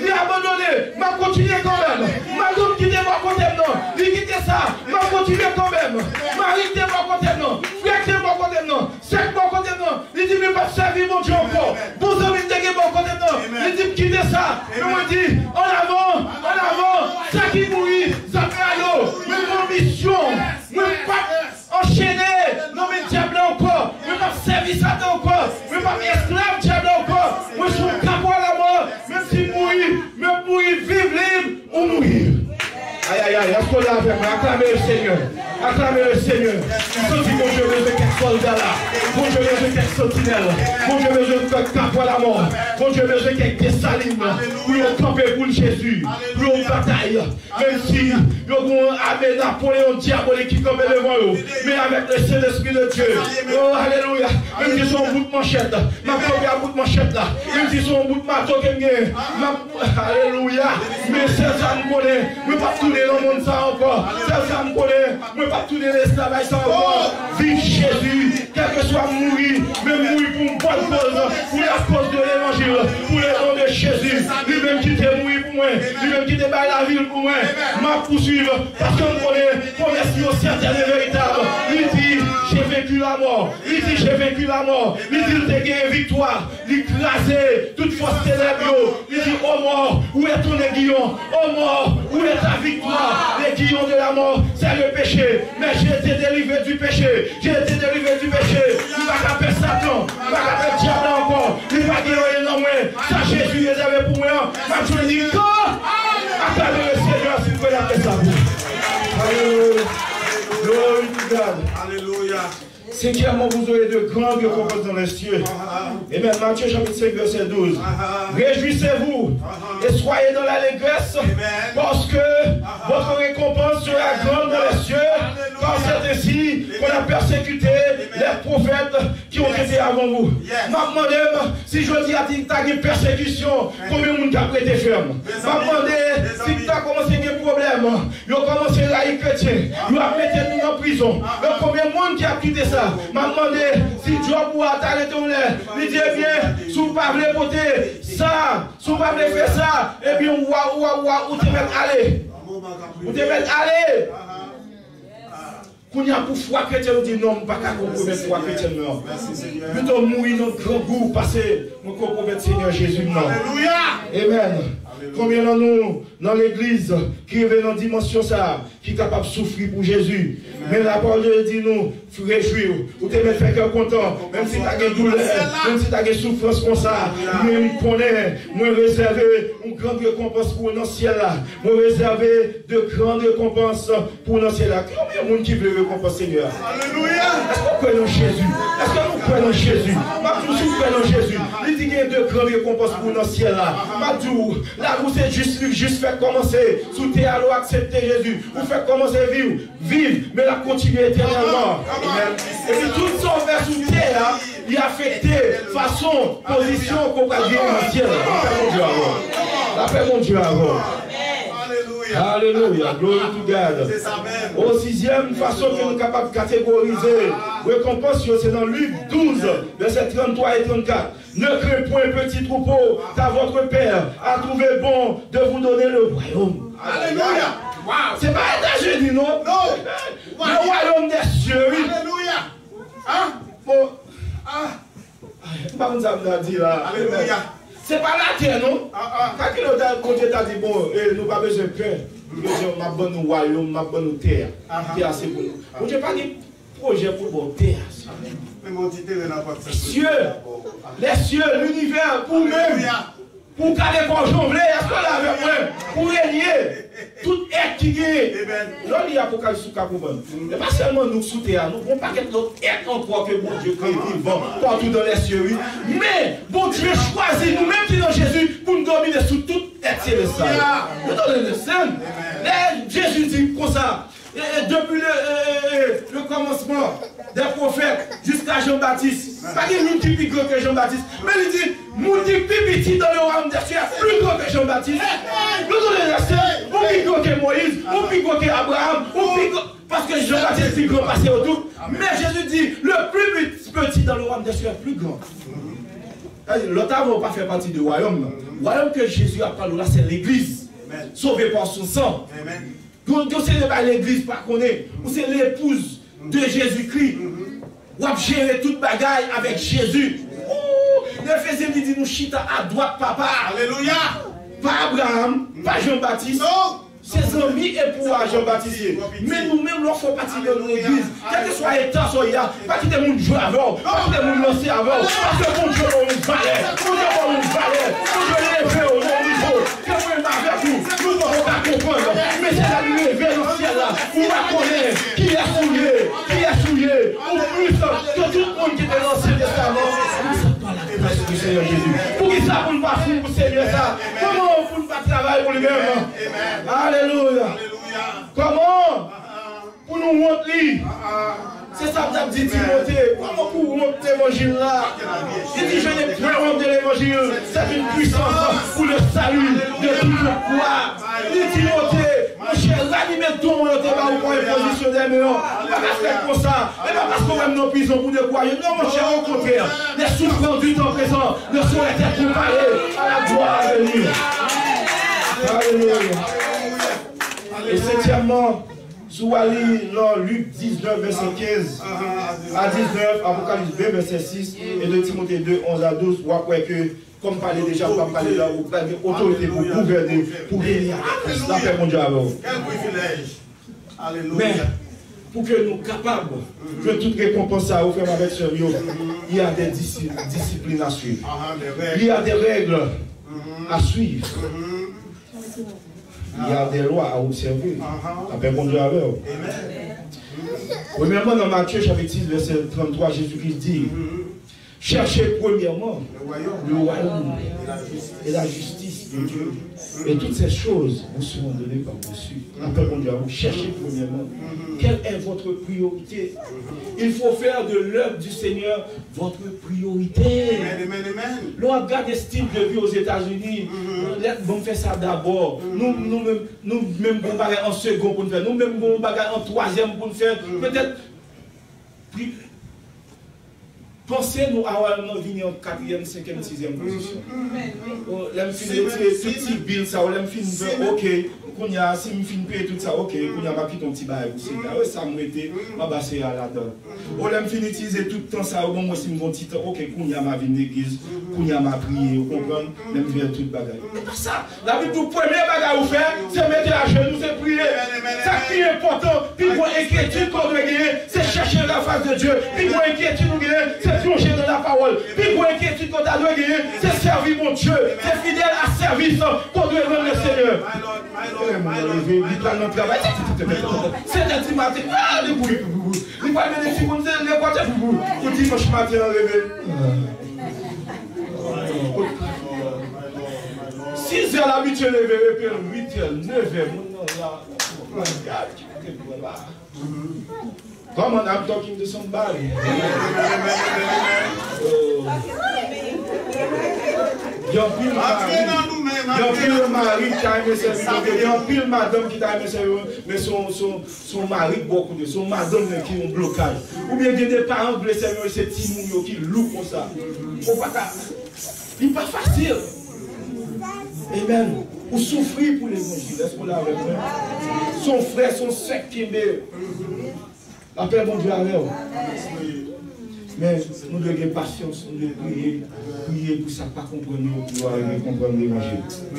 li abandone, ma kontinye kanmèm. Ma zoun kite mwa kontèm nan, li kite sa, ma kontinye kanmèm. Ma rite mwa kontèm nan, flekte mwa kontèm nan, sek mwa kontèm nan, li di mwen pa servi mwen di ankon. Bon zon mwen teke mwa kontèm nan, li di mkite sa, mwen mwen di, an avan, an avan, sa ki moui, sa mè a yo, mwen mwen misyon, mwen pa... enchaîné. Non, mais diable encore. Je pas service à toi encore. Je pas esclave, diable encore. Moi, je suis un capot à la mort. Même si mourir, même mourir, vivre libre ou mourir. Aïe aïe aïe, moi Acclamez le Seigneur. Acclamez le Seigneur. Senti mon Dieu besoin quelques soldats là. Mon Dieu besoin quelques sentinelles. Mon Dieu besoin quelques à la mort. Mon Dieu besoin quelques dessalines. Pour nous camper pour Jésus. Pour nous bataille. Même si nous avons armé Napoléon diabolique qui campe devant eux. Mais avec le Saint-Esprit de Dieu. Oh alléluia. Même si sont bout de manchette. Ma première à bout de manchette là. Même si sont bout de marteau. Alléluia. Mais c'est ça me connaît. Mais pas tourner le monde ça encore. C'est ça me connaît. Mais pas tourner l'esclavage ça encore. Vive Jésus. Quel que soit mourir. Même mourir pour une bonne cause. Pour la cause de l'évangile. Pour le nom de Jésus. Lui-même qui t'est mourir pour moi. Lui-même qui t'est la ville pour moi. M'a poursuivre. Parce qu'on connaît. Promesse qui certaine et véritable. Il dit, j'ai vécu la mort. Il dit, j'ai vécu la mort. Il dit, il gagné victoire. Il crasé toute force ténèbreuse. Il dit, oh mort, où est ton aiguillon? Oh mort, où est ta victoire? L'aiguillon de la mort, c'est le péché. Mais j'ai été délivré du péché. J'ai été délivré du péché. Il va faire Satan. Il va faire diable encore. Il va guérir non moins. Ça, Jésus est réservé pour moi. Ma Dieu dit, quand? Acclamez le Seigneur s'il peut la ça vous. Alléluia. Glory to God. Cinquièmement, vous aurez de grandes récompenses dans les cieux. Et même Matthieu chapitre 5, verset 12. Réjouissez-vous et soyez dans l'allégresse parce que votre récompense sera grande dans les cieux. Car c'est ainsi qu'on a persécuté les prophètes qui ont été avant vous. M'a demandé si je dis à ti que tu as une persécution, combien de monde a prêté ferme? M'a demandé si tu as commencé à des problèmes, ils ont commencé à être chrétien, ils ont mis nous en prison. Combien de monde qui a quitté ça? M'a demandé si Job ou t'arrêter ton l'air. Il dit eh bien, si vous ne pouvez pas voter ça, si vous ne pouvez pas faire ça, et bien, ouah, ouah, ouah, où te mettre aller Où te mettre aller Quand il y a pour foi chrétien, on dit non, pas qu'à compromettre foi chrétien, non. Plutôt mourir dans le grand goût, parce que nous compromettons Seigneur Jésus, non. Alléluia. Amen. Combien d'entre nous, dans l'église, qui est dans dimension ça, qui est capable de souffrir pour Jésus. Mais la parole de Dieu dit nous, réjouir, ou te mettre cœur content, même si tu as des douleurs, même si tu as des souffrances comme ça, même connaît, moi réservé une grande récompense pour dans ciel là. Moi réservé de grandes récompenses pour dans ciel là. Combien de monde qui veut récompense Seigneur? Alléluia. Est-ce qu'on croit dans Jésus? Est-ce que nous croyons dans Jésus? Si vous croyez dans Jésus, il dit qu'il y a de grandes récompenses pour dans ciel là. Mathieu, là où c'est juste, juste faire commencer, sous tes alors accepter Jésus, vous faites commencer à vivre, vivre, mais la continuer éternellement. Et puis tout son vers sous terre, là, il a affecté façon, position qu'on va dans le ciel. L'appelle mon Dieu avant. L'appelle mon Dieu avant. Alléluia. Alléluia. Glory to God. C'est ça même. Au sixième façon que nous sommes capables de catégoriser, récompense, c'est dans Luc 12, verset 33 et 34. Ne crée point petit troupeau, car votre Père a trouvé bon de vous donner le royaume. Alléluia. Wow. C'est pas États-Unis, non? Non. Le royaume des cieux, oui. Alléluia. Hein? Bon, Ah. pas comme ça, on a dit là. Alléluia. C'est pas la terre, non? Ah, ah. Quand il a côté t'a dit, bon, eh, nous pas besoin de pain. Nous besoin de ma bonne royaume, ma bonne terre. Ah, ah. Terre, c'est pour nous. Dieu pas dit projet pour bon terre. Mais mon titre pas Les cieux, les cieux, l'univers, pour même. Pou kade konjonvle, esko la ve mwen, pou renye, tout ek ki ge. Non li apokal sou kapouman. E pa selman nou sou te anou, pou paket nou ek an kwa ke bon Diyo kre vivan, partout dans les cieux, oui. Mais, bon Dieu choisi nou men ki nan Jésus, pou nou domine sou tout ek se le sal. Nou donne le sen. Le Jésus di kon sa, Et, et depuis le, le commencement des prophètes jusqu'à Jean-Baptiste, pas qu'il y plus grand que Jean-Baptiste, mais il dit, mon plus petit dans le royaume des cieux, plus grand que Jean-Baptiste. Nous donnons la scène, ou plus grand que Moïse, ou plus grand qu'Abraham, ou plus grand, parce que Jean-Baptiste est plus grand passé autour. Mais Jésus dit, le plus petit dans le royaume des cieux est plus grand. L'autre ne va pas faire partie du royaume. Le royaume que Jésus a parlé là, c'est l'église. Sauvée par son sang. Donc, ce n'est pas l'église, pas qu'on est. Ou c'est l'épouse de Jésus-Christ. Ou a géré toute bagaille avec Jésus. Ouh, Le faisait lui dit nous chita à droite, papa. Alléluia. Pas Abraham, pas Jean-Baptiste. Non. Ses amis et pour Jean-Baptiste. Mais nous-mêmes, nous faisons partie de l'église. Quel que soit l'état, soit il y a, pas quitter mon jouer avant, pas quitter mon lancer avant, parce que mon Dieu, on nous valait, mon Dieu, on nous valait, mon Dieu, au bon même avec vous, nous n'aurons pas comprendre. Mais c'est la lumière vers le ciel là, pour la connaître qui est souillé, qui est souillé, ou plus que tout le monde qui est dans l'Ancien Testament. Pour qui ça pour ne pas souffrir pour Seigneur ça Comment pour ne pas travailler pour lui-même Alléluia. Comment Pour nous montrer. C'est ça que dit Timothée. Comment pour montrer l'évangile là Il dit je n'ai point honte de l'évangile. C'est une puissance pour le salut de tout le quoi. Il dit Timothée, mon cher, ranime ton mon te va ou pour position des meilleurs. Pas parce que comme ça. Et pas parce qu'on est dans prison pour des croyants. Non, mon cher, au contraire. Les souffrances du temps présent ne sauraient être comparées à la gloire à venir. Alléluia. Et septièmement, sous Ali, dans Luc 19, verset 15 à 19, Apocalypse 2, verset 6, et de Timothée 2, 11 à 12, vous voyez que, comme parler déjà, on va parler là, vous avez autorité pour gouverner, pour venir la paix mondiale avec vous. Quel privilège. Mais, Alléluia. pour que nous capables de toute récompense à offrir avec ce rio, il y a des disci- disciplines à suivre. Ah, Il y a des règles à suivre. Il y a des lois à observer. Mondiale avec vous. Premièrement, dans Matthieu chapitre 6, verset 33, Jésus-Christ dit Cherchez premièrement Le royaume. Et la justice. et la justice de Dieu. Et toutes ces choses vous seront données par-dessus. La paix mondiale, vous cherchez premièrement. Quelle est votre priorité? Il faut faire de l'œuvre du Seigneur votre priorité. Amen, amen, amen. Nous regardons le style de vie aux États-Unis. Nous vont faire ça d'abord. Nous, nous, même, nous en second pour nous faire. Nous même bon bagage en troisième pour nous faire. Peut-être. plus- Pensez-nous à nous venir en quatrième, cinquième, sixième position. Oh, L'aime fin de retirer tout petit bill ça, ou l'aime fin de ok, qu'on y a, si me fin payer tout ça, ok, qu'on y a ma un petit bail aussi. Ah ouais, ça me était, ma basse à là-dedans. Ou l'aime fin utiliser tout le temps ça, ou bon, moi si me bon temps, ok, qu'on y a ma vie d'église, qu'on y a ma prière, vous comprenez, l'aime faire tout le bagage. C'est pas ça. La vie, tout premier bagage à faire, c'est mettre à genoux, c'est prier. Ça qui est important, puis pour inquiétude qu'on doit gagner, c'est chercher la face de Dieu. Puis pour inquiétude nous gagner, c'est plonger dans la parole. Puis pour gagner, c'est servir mon Dieu. C'est fidèle à service qu'on doit rendre le Seigneur. C'est matin. Ah, dimanche matin, on levé. 6 heures l'habitude de lever, et puis 8 heures, 9 heures, mon nom là. Come on, I'm talking to somebody. Yon pil mari ki ta yon mesevi, yon pil madame ki ta yon mesevi, men son mari bokou de, son madame men ki yon blokaj. Ou bien gen de paran blesevi, yon se ti moun yo ki lou kon sa. Ou pa ta, yon pa fasil. Amen. Ou soufri pou l'Evangile, esko la repre. Son fre, son sek ki me. La paix, mon Dieu, avec vous. Mais nous devons patience, nous devons prier, prier pour ça, pas comprendre, pour arriver comprendre l'évangile. Il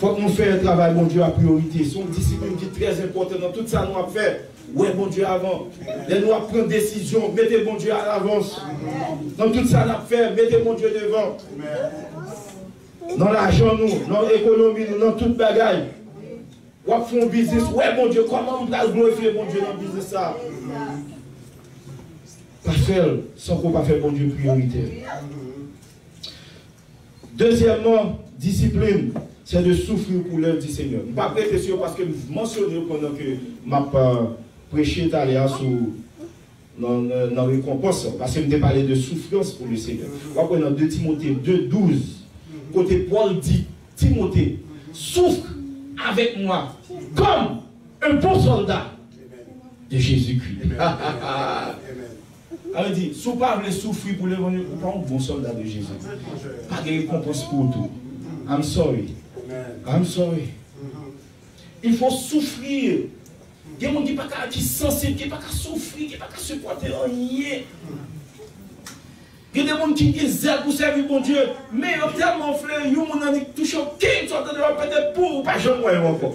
faut que nous fassions un travail, mon Dieu, à priorité. C'est une discipline qui est très importante dans tout ça, nous avons fait. Ouais, bon Dieu, avant. Et nous avons pris des décisions, mettez bon Dieu à l'avance. Dans tout ça, nous avons fait, mettez mon Dieu devant. Dans l'argent, nous, dans l'économie, nous, dans toute bagaille. On fait un business. Ouais, mon Dieu, comment on peut glorifier mon Dieu dans le business ça? Pas faire sans qu'on pas faire mon Dieu priorité. Deuxièmement, discipline, c'est de souffrir pour l'œuvre du Seigneur. Je ne pas prêter sur parce que je mentionné pendant que je prêché tout à l'heure sur dans, dans la récompense, parce que je me parlé de souffrance pour le Seigneur. On va dans 2 Timothée 2, 12, côté Paul dit, Timothée, souffre avec moi comme un bon soldat de Jésus-Christ. Alors dit, si vous souffrir pour l'évangile, vous pas un bon soldat de Jésus. Pas de récompense pour tout. I'm sorry. I'm sorry. Il faut souffrir. Il y a des gens qui ne sont pas sensibles, qui ne sont pas souffrir, qui ne sont pas supporter rien. Il y a des gens qui ont zèle pour servir mon Dieu. Mais ils ont tellement fleur, ils ont touché au king, ils sont peut-être pour, pas jamais encore.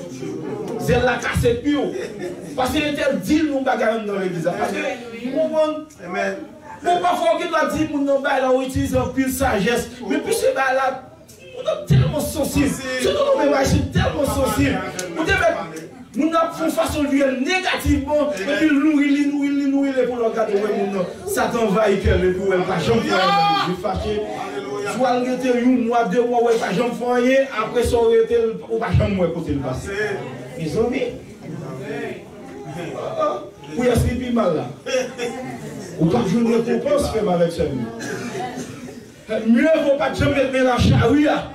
Zèle la casse plus. Parce qu'il était dit nous bagarre dans l'église. Parce que, vous comprenez? Bon, parfois, on doit dire, là, on utilise un pile sagesse. Mais puis, c'est là, on est tellement sensible. C'est tout le même c'est tellement sensible. Vous devez, nous avons façon de vivre négativement, et puis nourrir, nourrir, nourrir, pour le regarder, ouais, mon Satan va y faire le coup, elle va jamais faire, je fâché. Soit le rete un mois, deux mois, ouais, pas jamais faire rien, après ça, on rete, ou. Oui, est-ce qu'il est mal là? Ou pas jouer une récompense, frère, avec ça. Mieux vaut pas jamais mettre la charrue là.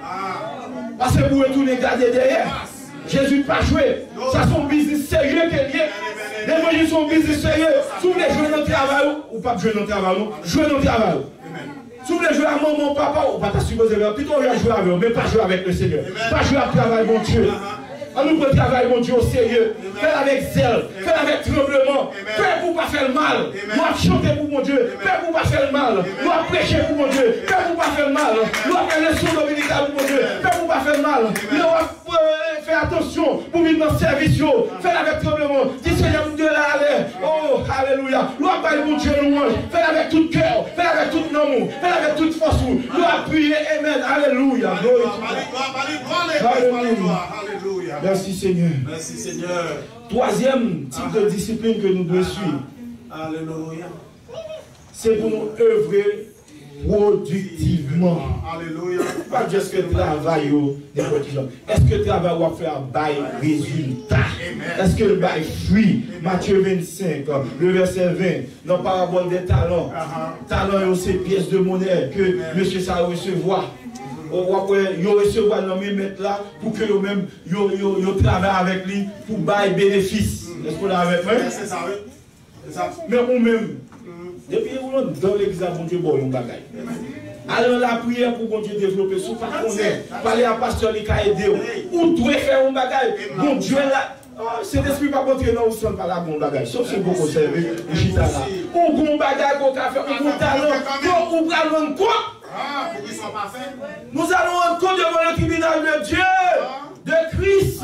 Parce que vous retournez garder derrière. Jésus pas joué. Ça c'est un business sérieux qu'il y a. L'évangile sont un business sérieux. Si vous voulez jouer dans le travail, ou pas jouer dans le travail, jouer dans le travail. Si vous voulez jouer à maman, papa, ou pas supposé plutôt jouer avec eux, mais pas jouer avec le Seigneur. Pas jouer à travail, mon Dieu. On nous peut travailler, mon Dieu, au sérieux. Fais avec zèle, fais avec tremblement. Fais pour pas faire mal. Moi, chanter pour mon Dieu. Fais pour pas faire mal. Moi, prêcher pour mon Dieu. Fais pour pas faire mal. Moi, faire le son dominical pour mon Dieu. Fais pour pas faire mal. Moi, fais attention pour vivre dans le service. Fais avec tremblement. Dis Seigneur, mon Dieu, là, allez. Oh, alléluia. Gloire par mon Dieu, louange. Fais avec tout cœur. Fais avec tout amour. Fais avec toute force. Gloire, prier. Amen. Alléluia. Alléluia. Merci Seigneur. Merci Seigneur. Troisième type de discipline que nous devons suivre, Alléluia. c'est pour nous œuvrer productivement. Alléluia. Pas juste que travail. Est-ce que le travail va faire un bail résultat? Est-ce que le bail fruit? Matthieu 25, le verset 20, dans parabole des talents. Talents, c'est pièces de monnaie que monsieur ça recevoir. Ils recevoir dans mes maîtres là pour que eux même ils travaillent avec lui pour bail bénéfice. Est-ce qu'on est avec moi? C'est ça, oui. C'est ça. Mais ou même, depuis que vous dans l'église, bon Dieu, bon, on bagaille. Alors la prière pour bon Dieu développer, pas qu'on est, parler à pasteur qui a aidé, ou doit faire un bagaille, bon Dieu là. Oh, cet esprit pas contre non, ou pas là bon bagaille. Sauf si vous conservez, chita là. Ou bon bagaille qu'on a fait, ou bon talent, ou prenons quoi? Ah, pour qu'ils soient parfaits. Nous allons rendre compte devant le tribunal de Dieu, de Christ.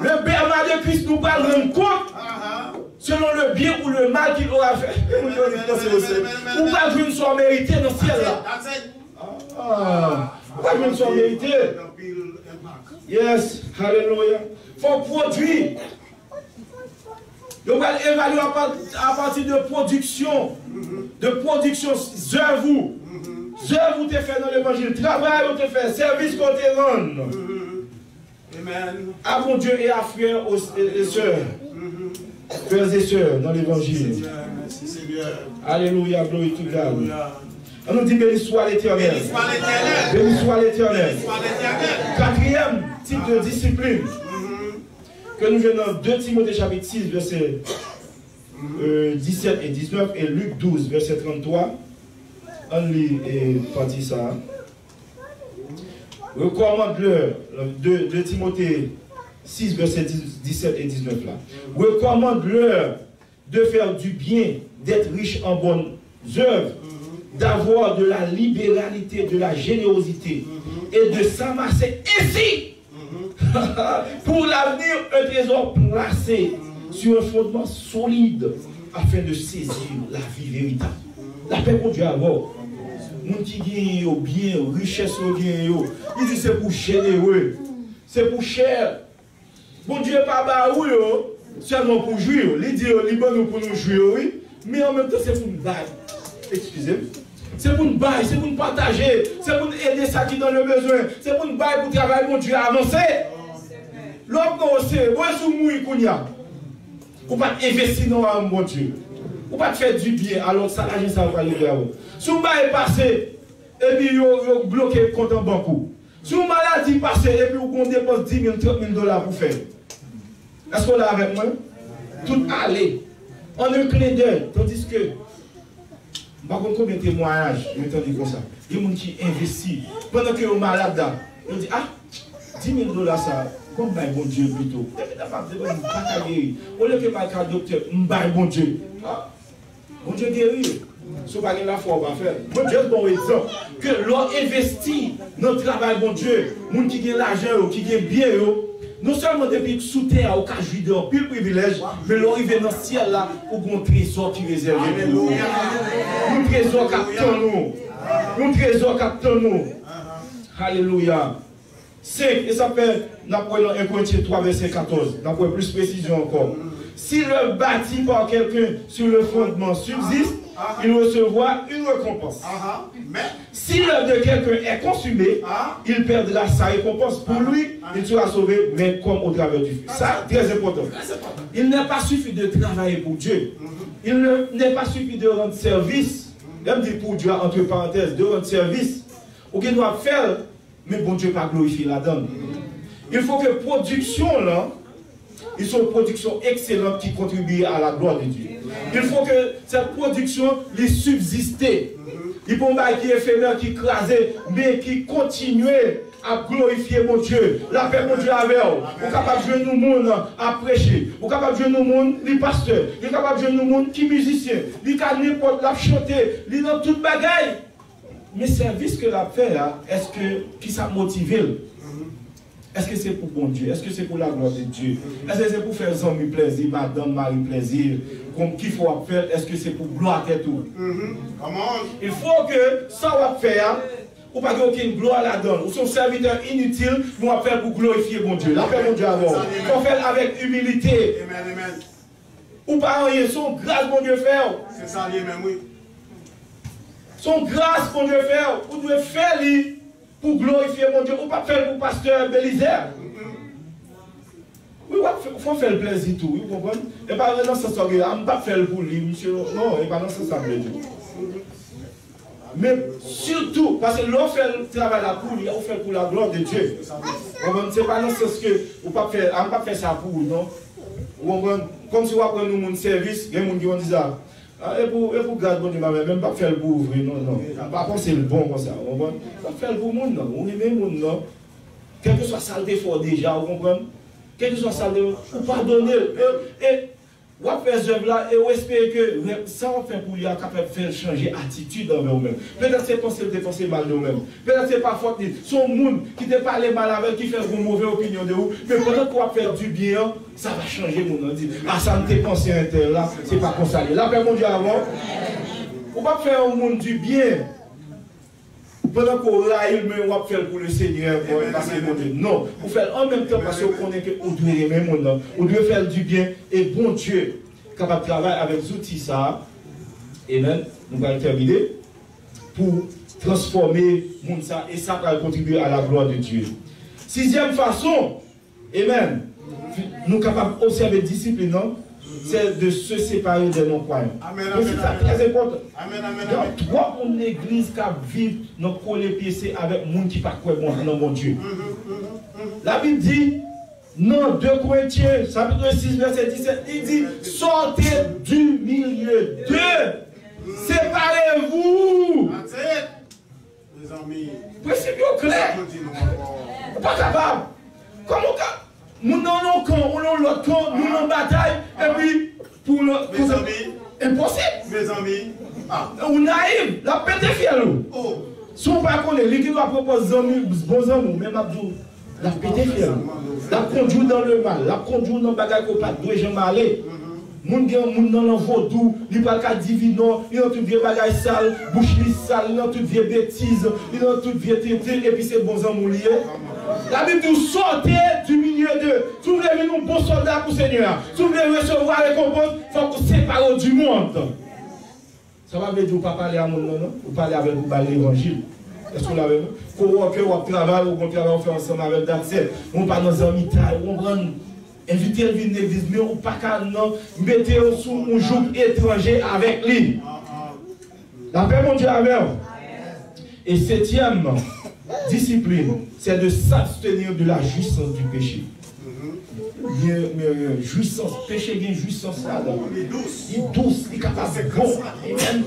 Le Bernard de Christ nous va rendre compte selon le bien ou le mal qu'il aura fait. Ou pas jouer une soirée méritée dans le ciel là. Ah, pas méritée. The bill impact. Yes, hallelujah. Faut produire. Donc, on va évaluer à part- à partir de production. De production, œuvres. Œuvres te fait dans l'évangile. Travail on te fait. Service qu'on te rend. Amen. À mon Dieu et à frères et sœurs. Frères et sœurs dans l'évangile. Seigneur, merci Seigneur. Alléluia, glory to God. Alléluia. On nous dit béni soit l'éternel. Béni soit l'éternel. Quatrième type de discipline que nous venons 2 Timothée chapitre 6, verset euh, 17 et 19 et Luc 12, verset 33. On lit et partie ça. Recommande-leur, 2, 2 Timothée 6, verset 10 17 et 19 là. Recommande-leur de faire du bien, d'être riche en bonnes œuvres, d'avoir de la libéralité, de la générosité et de s'amasser ici pour l'avenir un trésor placé sur un fondement solide afin de saisir la vie véritable. La paix pour Dieu avoir. Moun qui gagne yo bien, richesse yo gagne yo. Il dit c'est pour généreux. C'est pour cher. Bon Dieu pas ba ou yo, seulement pour jouir. Il dit yo, li bon nous pour nous jouir oui, mais en même temps c'est pour nous bailler. Excusez-moi. C'est pour nous bailler, c'est pour nous partager, c'est pour nous aider ça qui dans le besoin, c'est pour nous bailler pour travailler mon Dieu avancer. L'homme qu'on sait, moi sous mouille qu'on y a. Ou pas investir dans bon Dieu. Ou pas faire du bien alors ça l'argent ça va vous. Si vous est passé et puis vous bloqué le compte en banque. Si vous maladie passé et puis vous dépense 10 000, 30 000 dollars pour faire. Est-ce qu'on est avec moi? Tout aller. En un clin d'œil. Tandis que, par contre, combien de témoignages, je m'entends comme ça. Il y a des gens qui investissent. Pendant que vous malade, ils disent, ah, 10 000 dollars ça, comme bail bon Dieu plutôt. Dit, pas. Au lieu que carte docteur, m'baille bon Dieu. Ah, bon Dieu guérit. N'est pas la on va faire. Bon Dieu, bon exemple. Que l'on investit dans le travail, bon Dieu, moun qui gagne l'argent, qui gagne bien, yo, non seulement depuis sous terre, au cas jouir de pile privilège, mais l'on arrive dans le ciel là, où un trésor qui réserve pour nous. Un trésor qui attend nous. Un trésor qui attend nous. Alléluia. 5, et ça fait, prenons 1 Corinthiens 3, verset 14. Nous prenons plus précision encore. Si le bâti par quelqu'un sur le fondement subsiste, il recevra une récompense. Ah, Mais, Si l'œuvre de quelqu'un est consumée, Ah. il perdra sa récompense. Pour lui, il sera sauvé, mais comme au travers du feu. Ça, très important. Il n'est pas suffi de travailler pour Dieu. Il ne- n'est pas suffi de rendre service. Même dit pour Dieu, entre parenthèses, de rendre service. Ou qu'il doit faire, mais bon Dieu pas glorifier la donne. Il faut que production là, ils sont une production excellente qui contribue à la gloire de Dieu. Il faut que cette production les subsiste. Il faut pas qui éphémère, qui crasé, mais qui continue à glorifier mon Dieu. La paix, mon Dieu, avec vous. Vous capable de nous monde à prêcher. Vous capable de nous monde, les pasteurs. Vous capable de nous monde qui musicien. Vous êtes n'importe la chanter. Vous dans toute bagaille. Mais service que la là, est-ce que qui ça motive? Est-ce que c'est pour bon Dieu? Est-ce que c'est pour la gloire de Dieu? Est-ce que c'est pour faire zombie plaisir, madame Marie plaisir Comme qu'il faut faire? Est-ce que c'est pour gloire à tout? Comment Il faut que ça va faire ou pas qu'il y ait aucune gloire là-dedans. Ou son serviteur inutile, nous va faire pour glorifier bon Dieu. La paix mon Dieu avant. Qu'on fait avec humilité. Amen, amen. Ou pas rien, son grâce mon Dieu faire. C'est ça, lui, même, oui. Son grâce mon Dieu faire. Ou devez faire lui pour glorifier mon Dieu. Ou pas faire pour pasteur Bélisère. Oui, il faut faire le plaisir tout, vous comprenez Et pas dans ce sens, je ne pas faire pour lui, monsieur. Non, et pas dans ce sens, Mais surtout, parce que l'on fait le travail là pour lui, on fait pour la gloire de Dieu. Vous comprenez C'est pas dans ce sens que vous pas faire, on pas faire ça pour vous, non Vous comprenez Comme si vous prenez un service, il y a des gens qui vont dire ça. Ah, et pour, et pour garder bon Dieu, mais même pas faire le pour ouvrir, non, non. Par contre, c'est le bon comme ça, vous comprenez Pas faire le pour le monde, non. On aime le monde, non. Quel que soit saleté fort déjà, vous comprenez Quel que soit saleté, vous pardonnez. Et, et vous faites œuvre là et vous espérez que ça on fait pour lui capable de faire changer attitude envers vous-même. Peut-être c'est penser de penser mal de vous-même. Peut-être c'est pas faute son monde qui te parle mal avec, qui fait une mauvaise opinion de vous. Mais pendant qu'on va faire du bien, ça va changer mon nom. Ah, ça ne t'est pensé un là, c'est pas consolé. Là, paix mon Dieu avant. On va faire au monde du bien. Pendant qu'on raille, mais on va faire pour le Seigneur, pour passer mon Dieu. Non, vous faites en même temps parce qu'on connaît que vous devez aimer mon nom. Vous devez faire du bien et bon Dieu, capable de travailler avec les outils ça. Amen. Nous allons terminer pour transformer monde ça et ça va contribuer à la gloire de Dieu. Sixième façon, Amen. Nous sommes capables d'observer discipline, non? C'est de se séparer des non-croyants. Amen, Donc, C'est ça très important. A amen. trois mon église qui vivent dans le pied avec les gens qui ne pas bon, dans mon Dieu. La Bible dit, non, 2 Corinthiens, chapitre 6, verset 17, il dit, sortez du milieu d'eux, séparez-vous. Les amis. Principe clair. Pas capable. Comment Moun nan nou kan, moun nan lot kan, moun nan batay, epi pou lò... Mè zanmi? Imposib! Mè zanmi? Ah. Ou naiv, la pète fè lò. Oh! Sou pa konè, li ki va propos zanmi, bon zanmou, mè mabdou, la pète fè lò. La konjou dan le mal, la konjou nan bagay ko pat dwe jen malè. Mm-hmm. Moun gen moun nan an vodou, li pa ka divinon, li nan tout vie bagay sal, bouch li sal, li nan tout vie betiz, li nan tout vie tete, epi se bon zanmou liye. Aman! Ah, La Bible dit sortez du milieu d'eux. Si vous voulez venir un bon soldat pour Seigneur, si vous voulez recevoir les récompense, il faut que vous séparez du monde. Ça va veut dire ou pas parler à mon non? Ou parler avec vous par l'évangile. Est-ce qu'on l'avait vu? Faut voir que on travaille, ou qu'on travaille, on fait ensemble avec Daxel. On pas dans un mitaille, on prend inviter à l'église, mais on pas qu'à non, mettez sous un jour étranger avec lui. La paix, mon Dieu, vous. Et septième discipline, c'est de s'abstenir de la jouissance du péché. A une jouissance, péché, a une jouissance là. Il est douce, il est douce, il est capable de bon. Amen.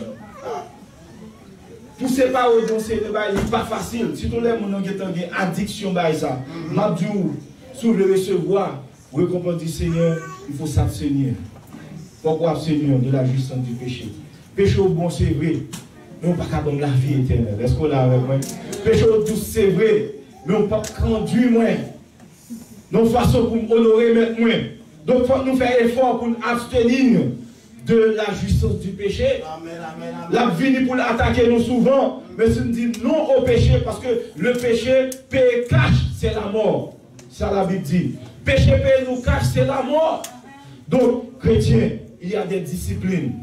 Pour séparer dans ces débats, il n'est pas facile. Si tous les gens ont une addiction ça, m'a dit, si vous voulez recevoir, récompense du Seigneur, il faut s'abstenir. Pourquoi abstenir de la jouissance du péché? Péché au bon, c'est vrai, peut pas donner la vie éternelle. Est-ce qu'on l'a avec moi? Péché douce, c'est vrai, mais on ne peut pas conduire moins. Donc, façon pour honorer maintenant moins. Donc, il faut nous faire effort pour nous abstenir de la jouissance du péché. La vie pour attaquer nous souvent, mais si nous dit non au péché, parce que le péché paye cash, c'est la mort. Ça la Bible dit. Péché paye nous cash, c'est la mort. Donc, chrétien, il y a des disciplines.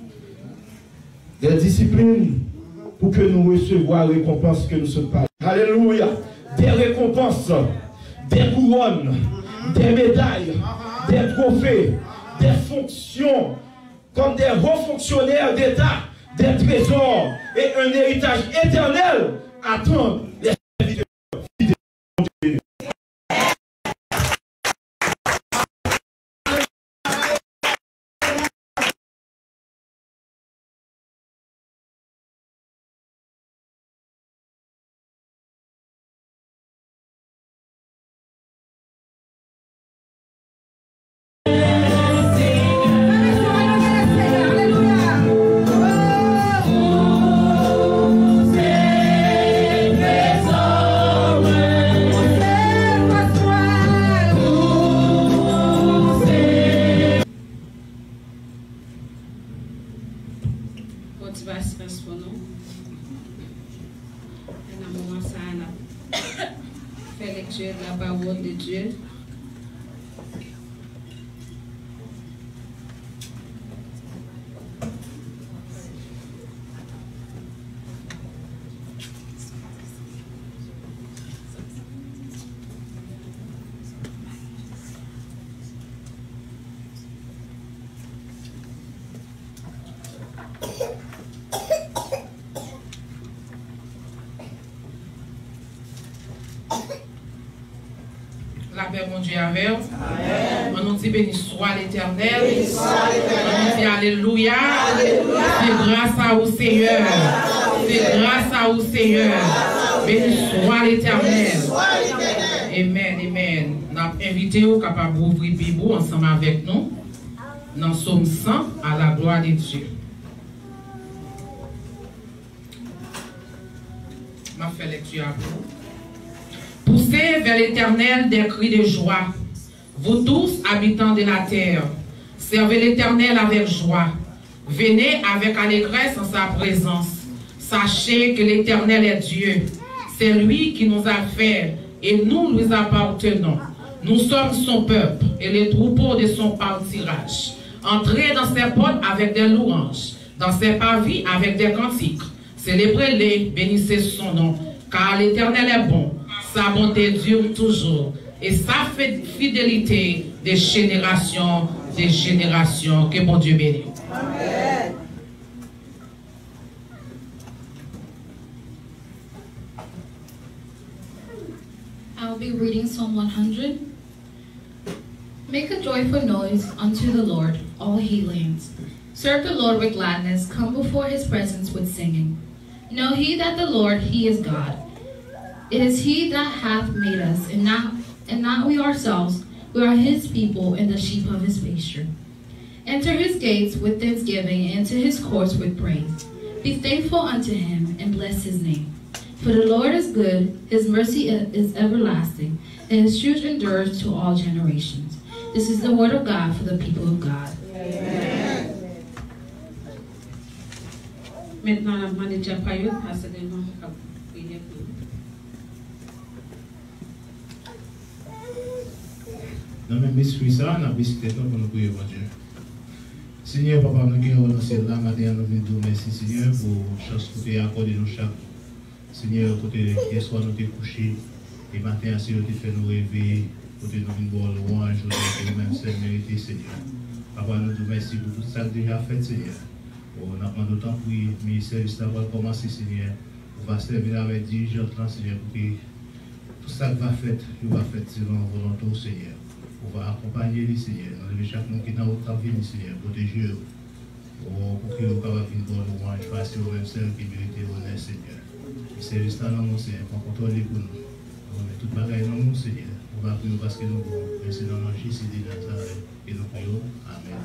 Des disciplines pour que nous recevions la récompense que nous sommes pas. Alléluia. Des récompenses, des couronnes, des médailles, des trophées, des fonctions, comme des hauts fonctionnaires d'État, des trésors et un héritage éternel attendent les capable d'ouvrir Bible ensemble avec nous. Dans Somme 100 à la gloire de Dieu. Je fais lecture à vous. Poussez vers l'éternel des cris de joie. Vous tous, habitants de la terre, servez l'éternel avec joie. Venez avec allégresse en sa présence. Sachez que l'éternel est Dieu. C'est lui qui nous a fait et nous lui appartenons. Nous sommes son peuple et les troupeaux de son pâturage. Entrez dans ses portes avec des louanges, dans ses parvis avec des cantiques. Célébrez-les, bénissez son nom, car l'éternel est bon sa bonté dure toujours et sa fidélité des générations, des générations. Que mon Dieu bénisse. I'll be reading Psalm 100. Make a joyful noise unto the Lord, all he lands. Serve the Lord with gladness, come before his presence with singing. Know he that the Lord, he is God. It is he that hath made us, and not, and not we ourselves. We are his people and the sheep of his pasture. Enter his gates with thanksgiving, and into his courts with praise. Be thankful unto him, and bless his name. For the Lord is good, his mercy is everlasting, and his truth endures to all generations. This is the word of God for the people of God. Amen. Maintenant, la manager Payot, Pastor Denman, Name biswi sa na bisite to. Seigneur, Papa, nous guérons dans là matin, nous voulons merci, Seigneur, pour chaque côté accordé nous chaque. Seigneur, côté hier soir, nous t'es couché, et matin, si nous t'es nous réveiller, côté nous venons boire louange, nous t'es même seul mérité, Seigneur. Papa, nous te merci pour tout ça que as fait, Seigneur. On a demandé autant pour le ministère du va commencer, Seigneur. On va servir avec là, Seigneur, pour que tout ça va faire, il va faire selon volonté, Seigneur. On va accompagner les Seigneur. Enlever chaque monde qui est dans votre travail, Seigneur. Protéger. Pour pour que vous puissiez venir dans le louange face au même seul qui mérite l'honneur, Seigneur. Le service dans mon Seigneur, pour contrôler pour nous. On met toute bagaille dans nous, Seigneur. On va prier parce que nous voulons. Merci dans le nom de Jésus de Nazareth. Et nous prions. Amen.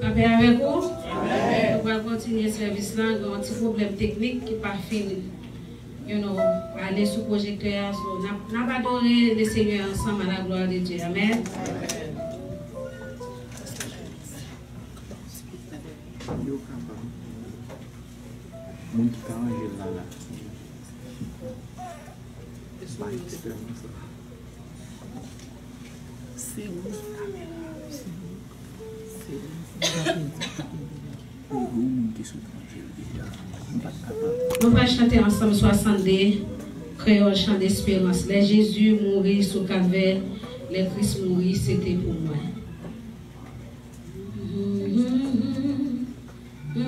Pape avec vous? On va continuer le service là. Il y a un petit problème technique qui n'est pas fini. You know, aller sous projecteur. So, on a adoré le Seigneur ensemble à la gloire de Dieu. Amen. Moun ou moun ki sou anje deja. On va chanter ensemble 62, créole chant d'espérance. Les Jésus mourit sous calvaire, les Christ mourit, c'était pour moi. On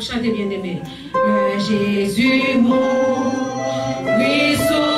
chante bien aimé. Le Jésus mourit sous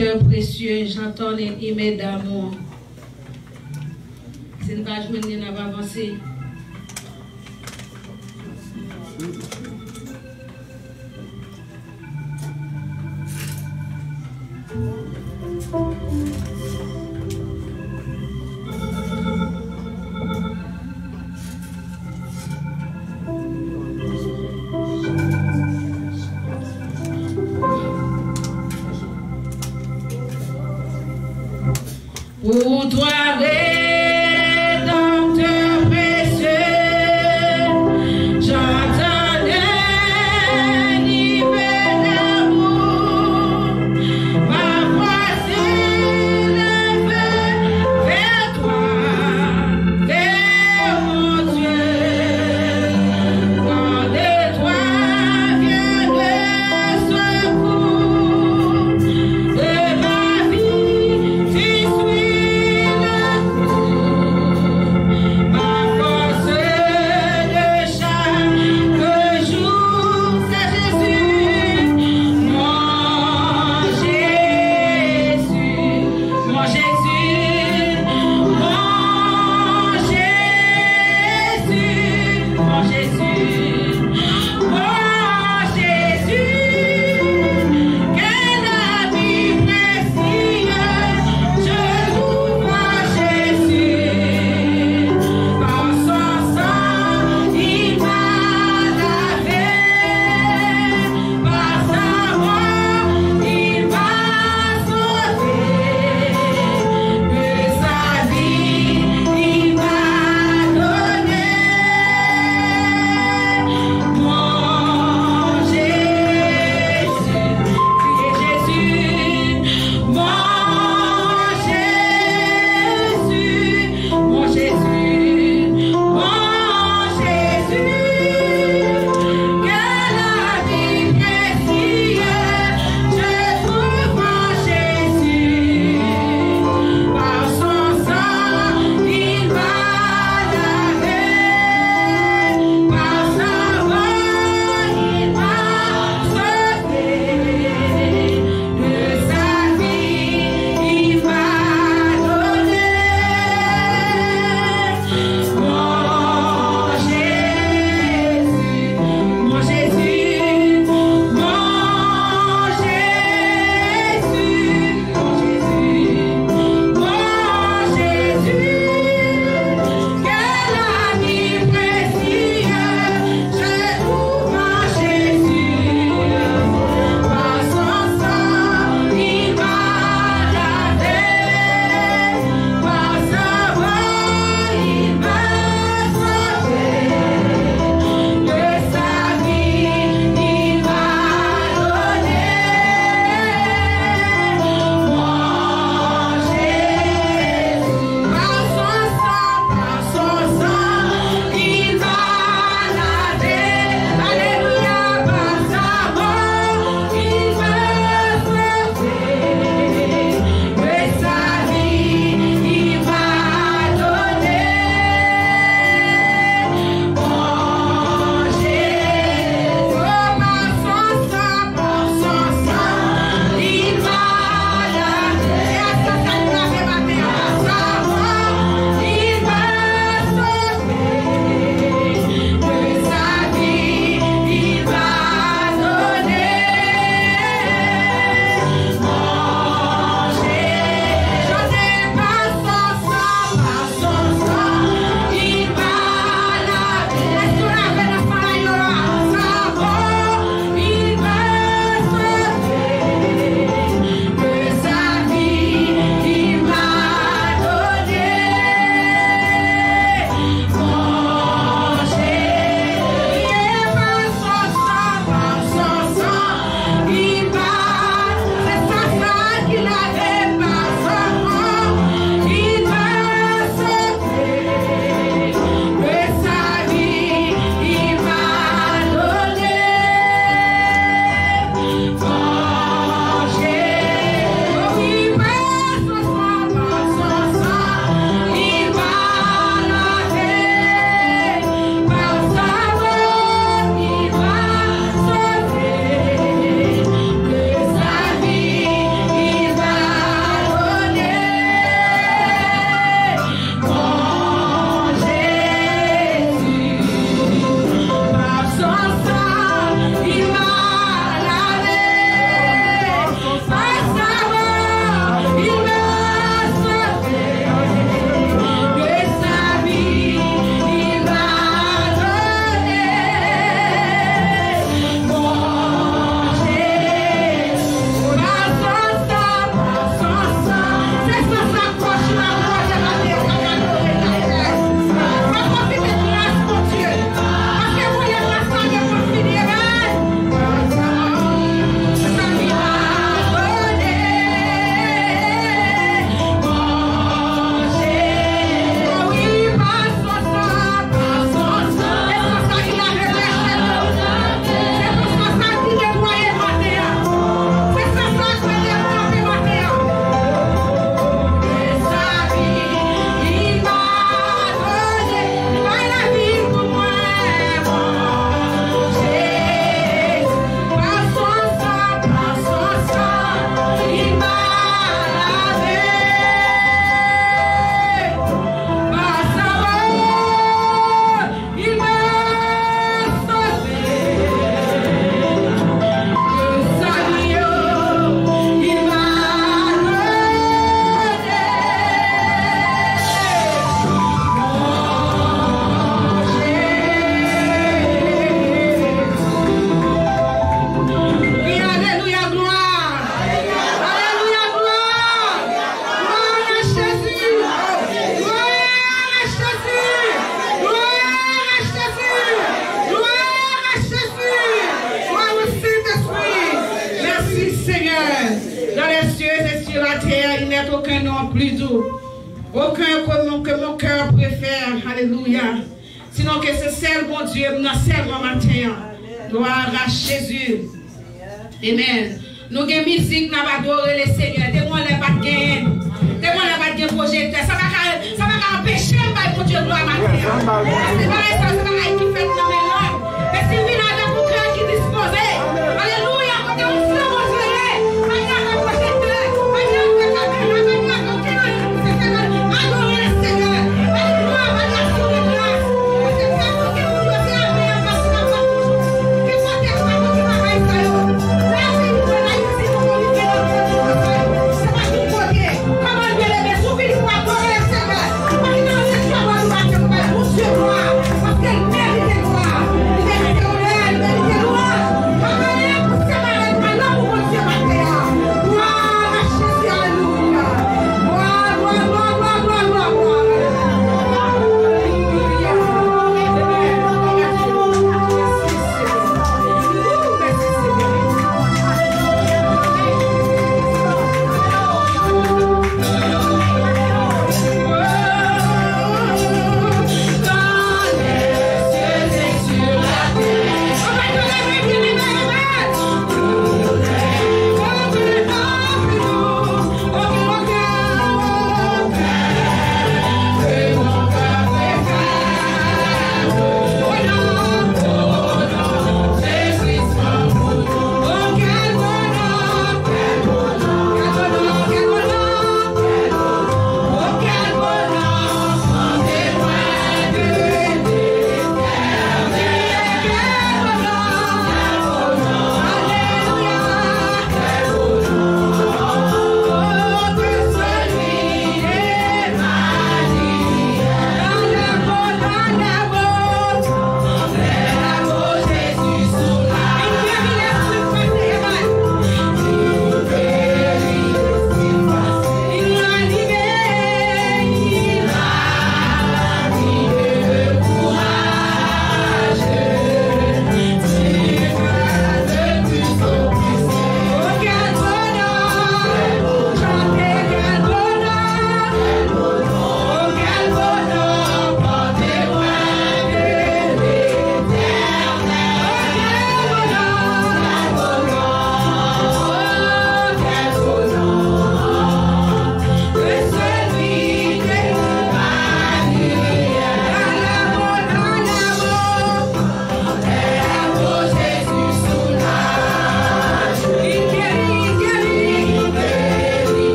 Rédempteur précieux, j'entends les hymnes d'amour.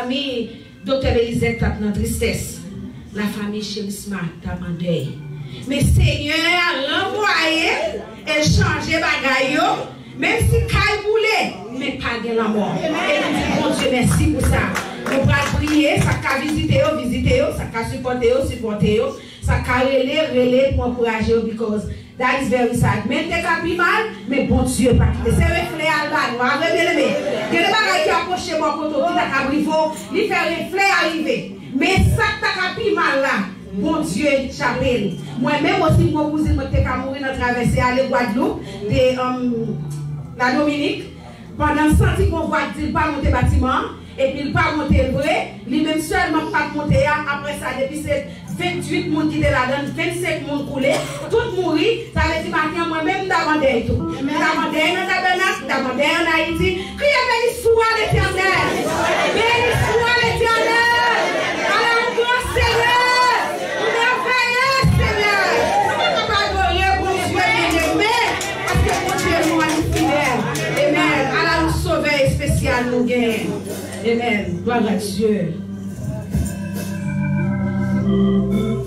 famille Dr. Elisette tap nan tristesse. La famille Cherisma tap an dey. Men Seigneur l'envoye, el chanje bagay yo, men si kay boule, men page la mor. E nou di bon Dieu mersi pou sa. Nou pral priye, sa ka vizite yo, vizite yo, sa ka supporte yo, supporte yo, sa ka rele, rele pou ankoraje yo because That is very sad. Men te kapi mal, men bon Diyo pa kite. Se refle al ban, wavre belebe. Gede bagay ki aposhe bon koto, ki ta kabrivo, li fe refle alive. Men sak ta kapi mal la, bon Diyo chapel. Mwen men osi mwen kouzin mwen te kamouri nan travese ale Guadeloupe, de um, la Dominique. Pendan santi kon Guadeloupe pa monte batiman, epi l pa monte vre, li men selman pa monte ya apre sa depi se... 28 moun ki te la dan, 25 moun koule, tout mouri, sa ve di matyan mwen men mdavan dey e tou. Mdavan dey e nan tabernas, mdavan dey nan e Haiti, kriye beli souwa le tiyandel. Beli souwa le tiyandel. Ala mwen seye, mwen feye seye. Mwen mwen pa gorye pou mwen mwen mwen mwen, aske mwen mwen mwen mwen fidel. Amen, ala mwen sove espesyan mwen gen. Amen, gloire a Dieu. Thank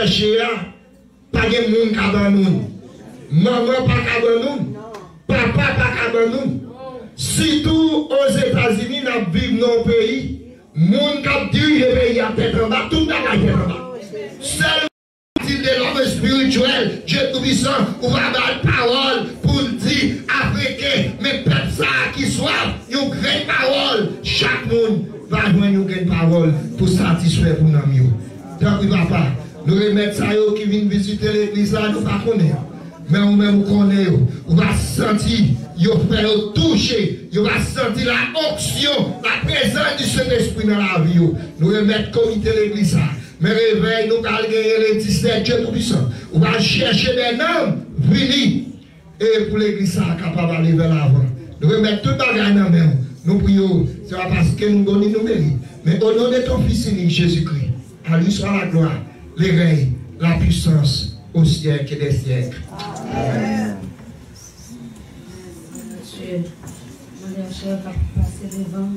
a siècles et des siècles. Devant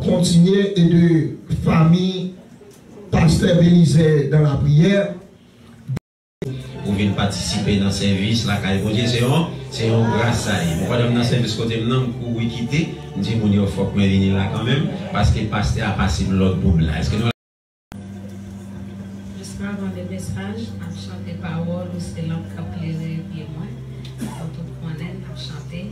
continuer et de famille, pasteur dans la prière. Pour venir participer dans le service, la caille, c'est un, c'est un grâce à lui. Moi, dans le service côté, pour quitter, je dis, mon Dieu, il faut que je vienne là quand même, parce que le pasteur a passé l'autre boum là. Est-ce que nous J'espère des messages, à chanter parole, ou c'est l'homme qui a plaisir, puis moi. Tout connaît, à chanter,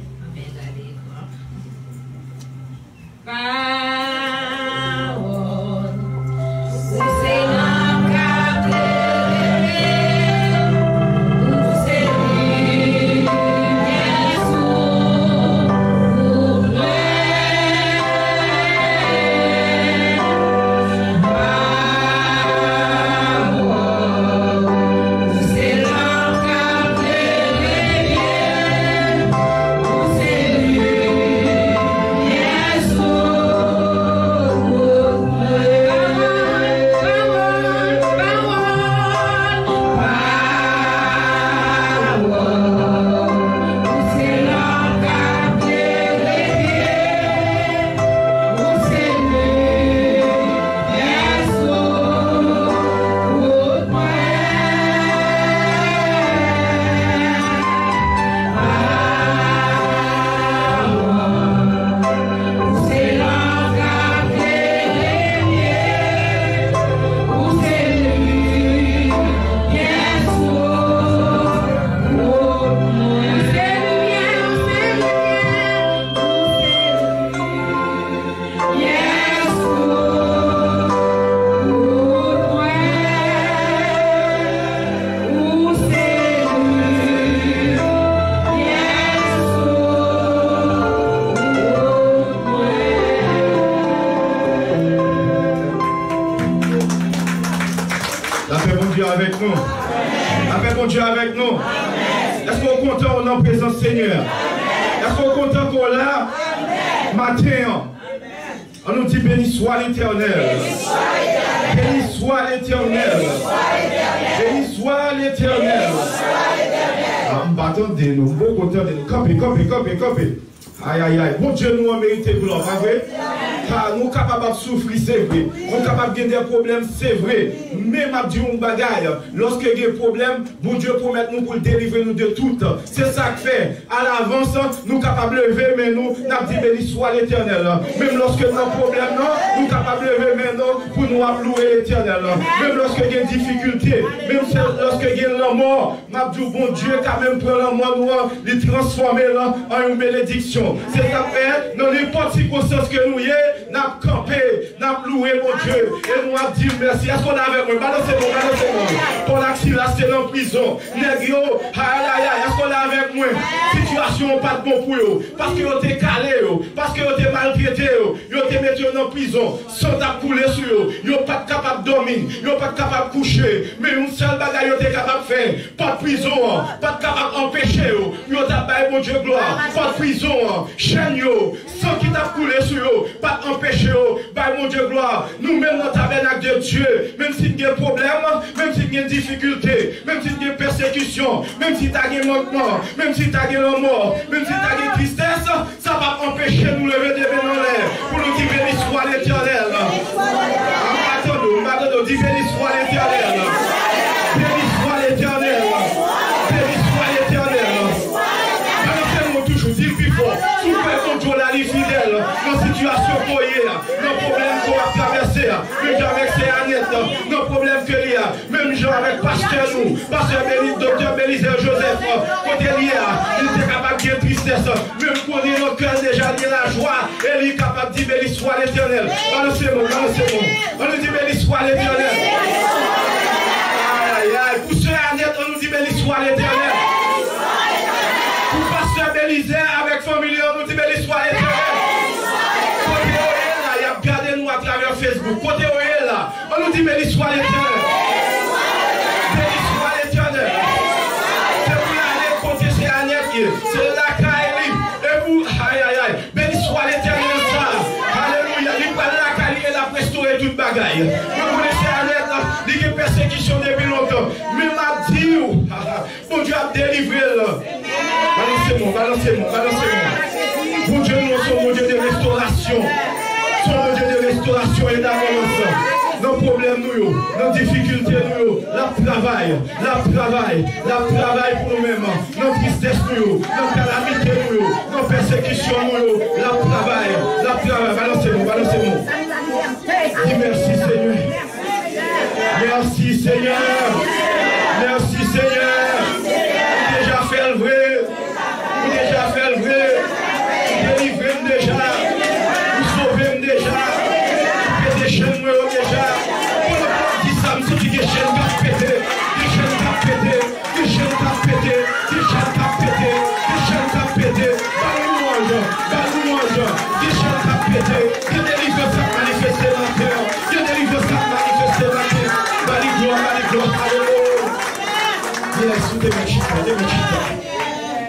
nous. C'est ça que fait. À l'avance, nous capables de lever, mais nous, nous dit béni soit l'éternel. Même lorsque nous avons problème, nous capables de lever, mais nous, pour nous louer l'éternel. Même lorsque il y a des difficultés, même lorsque il y a la mort, m'a dit bon Dieu, quand même prend la mort, nous, les transformer en une bénédiction. C'est ça que fait, dans n'importe circonstance que nous y est, nous campé, nous loué mon Dieu, et nous avons dit merci. Est-ce qu'on a avec moi? Balancez-moi, balancez-moi. Paul Axila, c'est en prison. Négio, Pas bon pour eux, parce que vous êtes calé, parce que vous êtes maltraité, vous êtes mis en prison, sans t'a coulé sur eux, vous n'êtes pas capable de dormir, vous n'êtes pas capable de coucher, mais une seule bagaille vous êtes capable de faire, pas de prison, pas capable d'empêcher, vous êtes pas mon Dieu gloire, pas de prison, chaîne, yo, sans qui t'a coulé sur eux, pas d'empêcher, bah mon Dieu gloire, nous-mêmes dans tabernacle de Dieu, même s'il y a des problèmes, même s'il y a des difficultés, même s'il y a des persécutions, même si tu as des manquements, même si tu as des mort, même si tu as des tristesses, ça va empêcher nous lever des mains l'air pour nous dire béni soit l'éternel. Attends-nous, dis béni soit l'éternel. Avec pasteur nous, pasteur Béli, docteur Bélisère Joseph, côté lié, il était capable de tristesse, même qu'on est cœur déjà la joie, et il est capable de dire béni soit l'éternel. On nous dit béni soit l'éternel. Aïe, aïe, pour ceux Annette, on nous dit béni soit l'éternel. Pour pasteur Bélisère avec famille, on nous dit béni soit l'éternel. Côté où il il a gardé nous à travers Facebook. Côté là, on nous dit béni soit l'éternel. Là. Balancez-moi, balancez-moi, balancez-moi. Bon Dieu, nous sommes mon Dieu de restauration. Son mon Dieu de restauration et d'avance. Nos problèmes, nous, nos difficultés, nous, la travail, la travail, la travail pour nous-mêmes, nos tristesses, nous, nos calamités, nous, nos persécutions, nous, la travail, la travail. Balancez-moi, balancez-moi. Dis merci, Seigneur. Merci, Seigneur.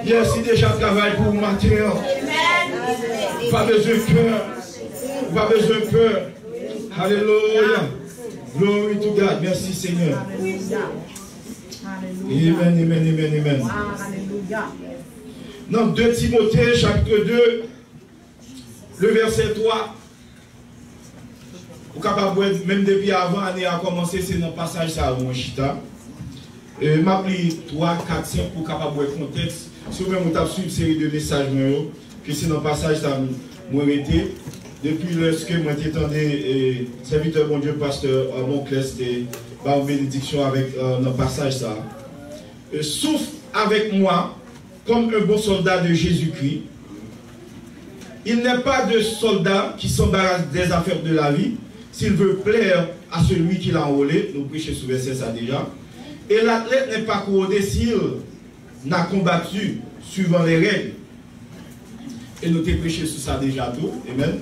Yes, il déjà travaille pour vous matin. Pas besoin de peur. Pas besoin de peur. Alléluia. Glory to God. Merci Seigneur. Amen, amen, amen, amen. Dans 2 Timothée, chapitre 2, le verset 3. Vous capable même depuis avant l'année a commencé, c'est dans le passage ça, mon chita. Et m'a pris 3, 4, 5 pour capable de contexte. Si vous même vous avez suivi une série de messages, que c'est dans le passage ça, moi été. Depuis lorsque moi j'étais serviteur mon Dieu, pasteur mon c'était une bénédiction avec euh, dans le passage ça. Euh, souffre avec moi comme un bon soldat de Jésus-Christ. Il n'est pas de soldat qui s'embarrasse des affaires de la vie s'il veut plaire à celui qui l'a enrôlé. Nous prêchons sous verset ça déjà. Et l'athlète n'est pas couronné s'il n'a combattu suivant les règles. Et nous t'ai prêché sur ça déjà tout. Amen.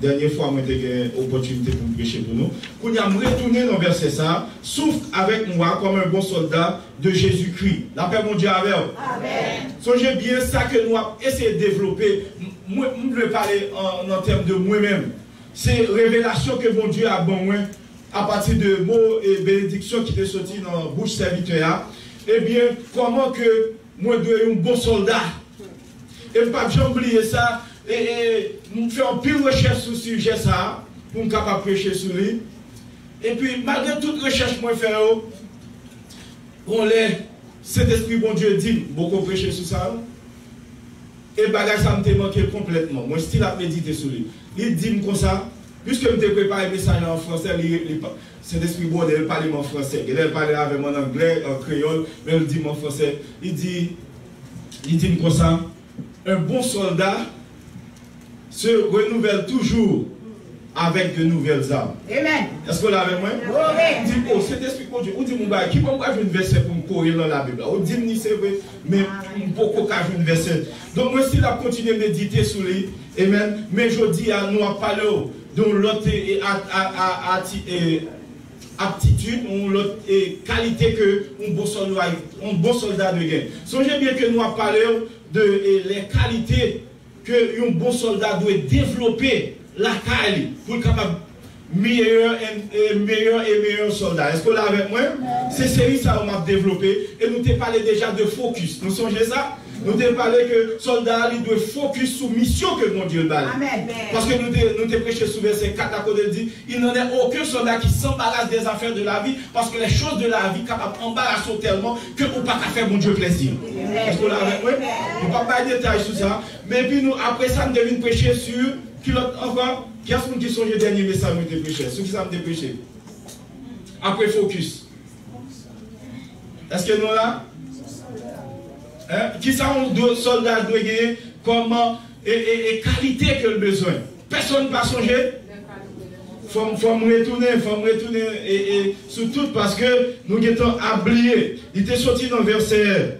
Dernière fois, moi, j'ai eu l'opportunité pour prêcher pour nous. Nous avons retourné dans le verset ça, souffre avec moi comme un bon soldat de Jésus-Christ. La paix, mon Dieu, avec vous. Amen. Songez bien ça que nous avons essayé de développer. Moi, je vais parler en, en termes de moi-même. C'est révélation que mon Dieu a bon moi à partir de mots et bénédictions qui étaient sortis dans la bouche serviteur. Eh bien, comment que mwen dwe yon bon soldat. E mpap jom bliye sa, e, e mwen fè an pil rechèche sou suje sa, pou m kapap preche sou li. E pi, magre tout rechèche mwen fè yo, on lè, cet esprit bon Dieu dit, beaucoup prêché sur ça. Et bagage ça me manqué complètement. Moi, je still à méditer sur lui. Il dit comme ça, puisque je me préparé le message en français, il esprit bon Dieu parle en français. Il parle avec mon anglais, en créole, mais il dit en français. Il dit, il dit comme ça, un bon soldat se renouvelle toujours avec de nouvelles armes. Amen. Est-ce que vous l'avez moi? Oui. Dit, oh, cet esprit bon Dieu, ou dit, mon gars, qui peut pas un verset pour me courir dans la Bible? Ou dit, ni c'est vrai, mais beaucoup qu'à un verset. Donc, moi, si la continuer à méditer sur lui, amen, mais je dis à nous à parler de l'autre aptitude, ou l'autre qualité que un bon soldat, un bon soldat de guerre. Songez bien que nous parler de les qualités que un bon soldat doit développer la caille pour être capable meilleur et meilleur et meilleur soldat. Est-ce que là avec moi? C'est série ça on m'a développé et nous t'ai parlé déjà de focus. Nous songez ça? Nous t'ai parlé que soldat, il doit focus sur mission que mon Dieu. Amen. Parce que nous t'ai- nous prêché sous verset 4 à côté dit, il n'en est aucun soldat qui s'embarrasse des affaires de la vie, parce que les choses de la vie capables d'embarrasser tellement que vous pas faire mon Dieu plaisir. Est-ce que vous l'avez oui? Nous ne pas de détails sur ça. Mais puis nous, après ça, nous devons prêcher sur, qui l'autre encore, qui est-ce qui songe le dernier message que nous prêché? Ceux qui savent prêcher? Après focus. Est-ce que nous là? Et, et qualité que besoin. Personne ne va songer. Faut, faut me retourner, faut me retourner et, et surtout parce que nous étions oubliés. Il était sorti dans verset.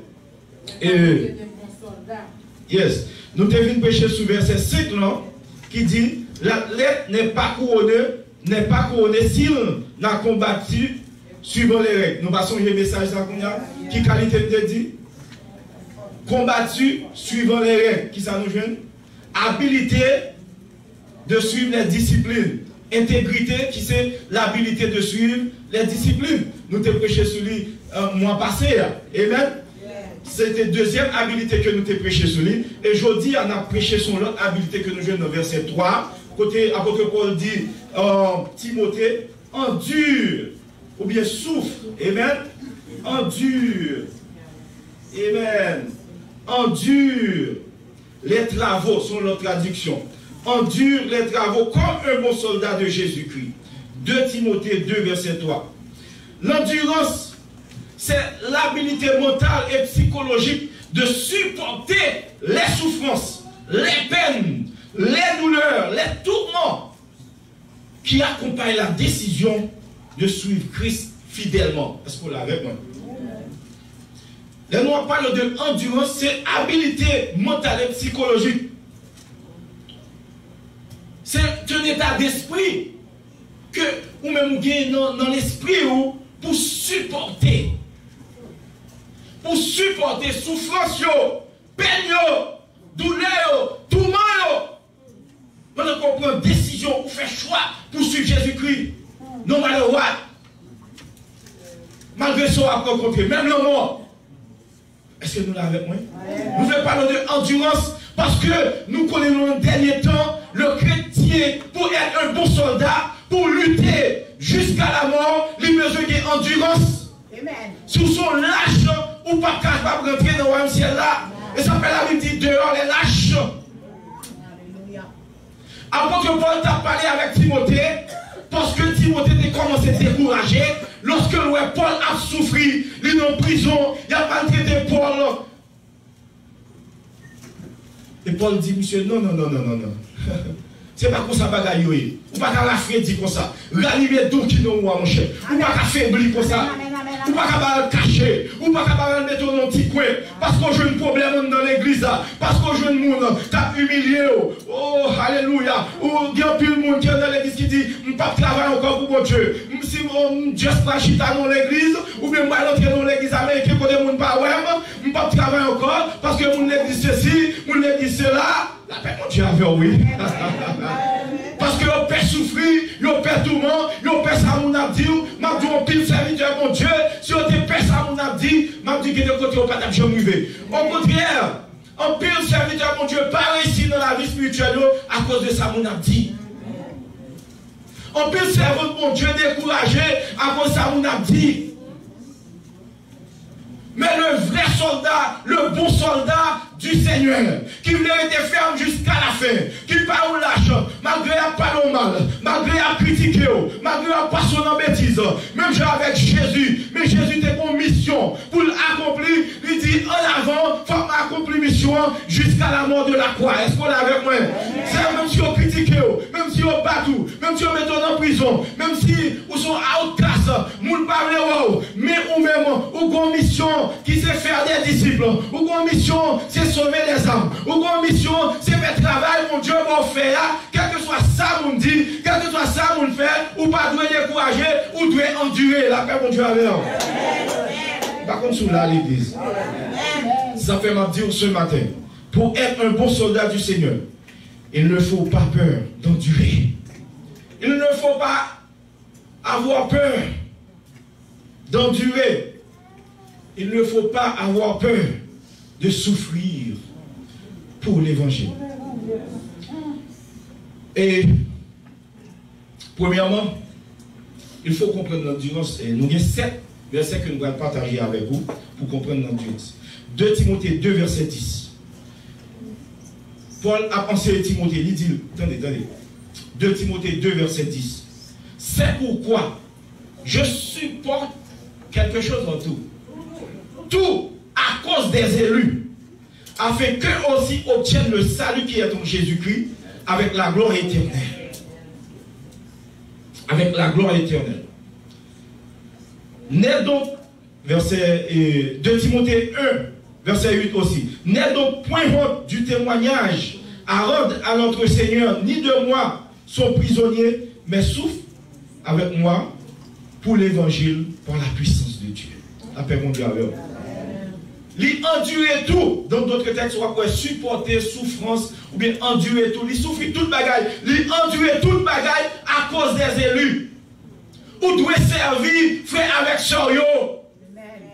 Et, yes. Nous devons prêcher sur verset 5 là, qui dit l'athlète n'est pas couronné, n'est pas couronné s'il n'a combattu suivant les règles. Nous passons le message. Qui qualité de dit? Combattu suivant les règles. Qui ça nous joue Habilité de suivre les disciplines. Intégrité, qui c'est l'habilité de suivre les disciplines. Nous t'ai prêché sur lui euh, mois passé. Amen? C'était deuxième habilité que nous t'ai prêché sur lui. Et aujourd'hui, on a prêché sur l'autre habilité que nous jouons dans verset 3. Côté apôtre Paul dit, euh, Timothée, endure, ou bien souffre. Amen? Endure. Amen. Endure les travaux, sont notre traduction. Endure les travaux comme un bon soldat de Jésus-Christ. 2 Timothée 2, verset 3. L'endurance, c'est l'habilité mentale et psychologique de supporter les souffrances, les peines, les douleurs, les tourments qui accompagnent la décision de suivre Christ fidèlement. Est-ce qu'on l'a moi? Là, nous parlons de l'endurance, c'est habilité mentale et psychologique. C'est un état d'esprit que ou même gagne dans, dans l'esprit pour supporter. Pour supporter souffrance, peine, douleur, tourment. Pendant qu'on prend une décision, on fait choix pour suivre Jésus-Christ. Non malheureux. Malgré son après Même le mort. Est-ce que nous l'avons? Avec moi Nous voulons parler de endurance parce que nous connaissons dans le dernier temps le chrétien pour être un bon soldat, pour lutter jusqu'à la mort, il a besoin d'endurance. Si vous sont lâches ou pas capable de rentrer dans le royaume ciel là, et ça fait la Bible dit dehors les lâches. Apôtre Paul t'a parlé avec Timothée, parce que Timothée a commencé à décourager. Lorsque Paul a souffert, il est en prison, il a pas traité Paul. Et Paul dit, monsieur, non, non, non, non, non, non. C'est pas comme ça, bagaille. Ou pas qu'à la dire comme ça. Ranimer tout qui nous mon cher. Ou pas qu'à faiblir comme ça. Ou pas qu'à le cacher. Ou pas qu'à le mettre dans un petit coin. Parce qu'on joue un problème dans l'église. Parce qu'on joue un monde. T'as humilié. oh. Alléluia. Ou il y a plus de monde qui est dans l'église qui dit, je ne pas encore pour mon Dieu. Si je juste pas chita dans l'église, ou bien moi rentrer dans l'église américaine, je ne pas encore. Parce que mon église ceci, mon église cela. La paix, mon Dieu, avait oui. Parce que vous père souffrir, vous père tourment, vous père ça mon abdi, m'a dit on pile serviteur mon Dieu, si vous te père ça mon abdi, m'a dit que de côté vous pas jamais arrivé. Au contraire, on pile serviteur mon Dieu, pas réussi dans la vie spirituelle à cause de ça mon abdi. On peut servir mon Dieu découragé à cause de ça mon abdi. Mais le vrai soldat, le bon soldat du Seigneur, qui voulait être ferme jusqu'à la fin, qui pas au lâche, malgré à pas au mal, malgré à critiquer, malgré à pas son en bêtise, même j'ai avec Jésus, mais Jésus était pour mission, pour l'accomplir, il dit en avant, faut accomplir mission jusqu'à la mort de la croix. Est-ce qu'on est avec moi? C'est même si on critique, même si on bat tout, même si on met en prison, même si vous sont outcast, moun wow, mais ou même, ou mission qui c'est faire des disciples, ou mission c'est sauver les âmes, ou gon mission c'est faire travail, mon Dieu va faire, quel que soit ça, mon dit, quel que soit ça, mon fait, ou pas doit décourager, ou doit endurer la paix, mon Dieu avec vous. Par contre, sous là, l'église, ça fait m'a dire ce matin, pour être un bon soldat du Seigneur, il ne faut pas peur d'endurer. Il ne faut pas avoir peur d'endurer. Il ne faut pas avoir peur de souffrir pour l'évangile. Et premièrement, il faut comprendre l'endurance. Et nous avons sept versets que nous allons partager avec vous pour comprendre l'endurance. 2 Timothée 2, verset 10. Paul a pensé Timothée, il dit, attendez, attendez. 2 Timothée 2, verset 10. C'est pourquoi je supporte quelque chose en tout. Tout à cause des élus, afin qu'eux aussi obtiennent le salut qui est en Jésus-Christ avec la gloire éternelle. Avec la gloire éternelle. N'est donc, verset euh, 2 Timothée 1, verset 8 aussi, n'est donc point honte du témoignage à rendre à notre Seigneur, ni de moi, son prisonnier, mais souffre avec moi pour l'évangile, par la puissance de Dieu. La paix mon Lui endurer tout. Dans d'autres textes, on va quoi? Supporter souffrance ou bien endurer tout. Lui souffrir toute bagaille. Lui endurer toute bagaille à cause des élus. Ou doit servir frère avec soyo.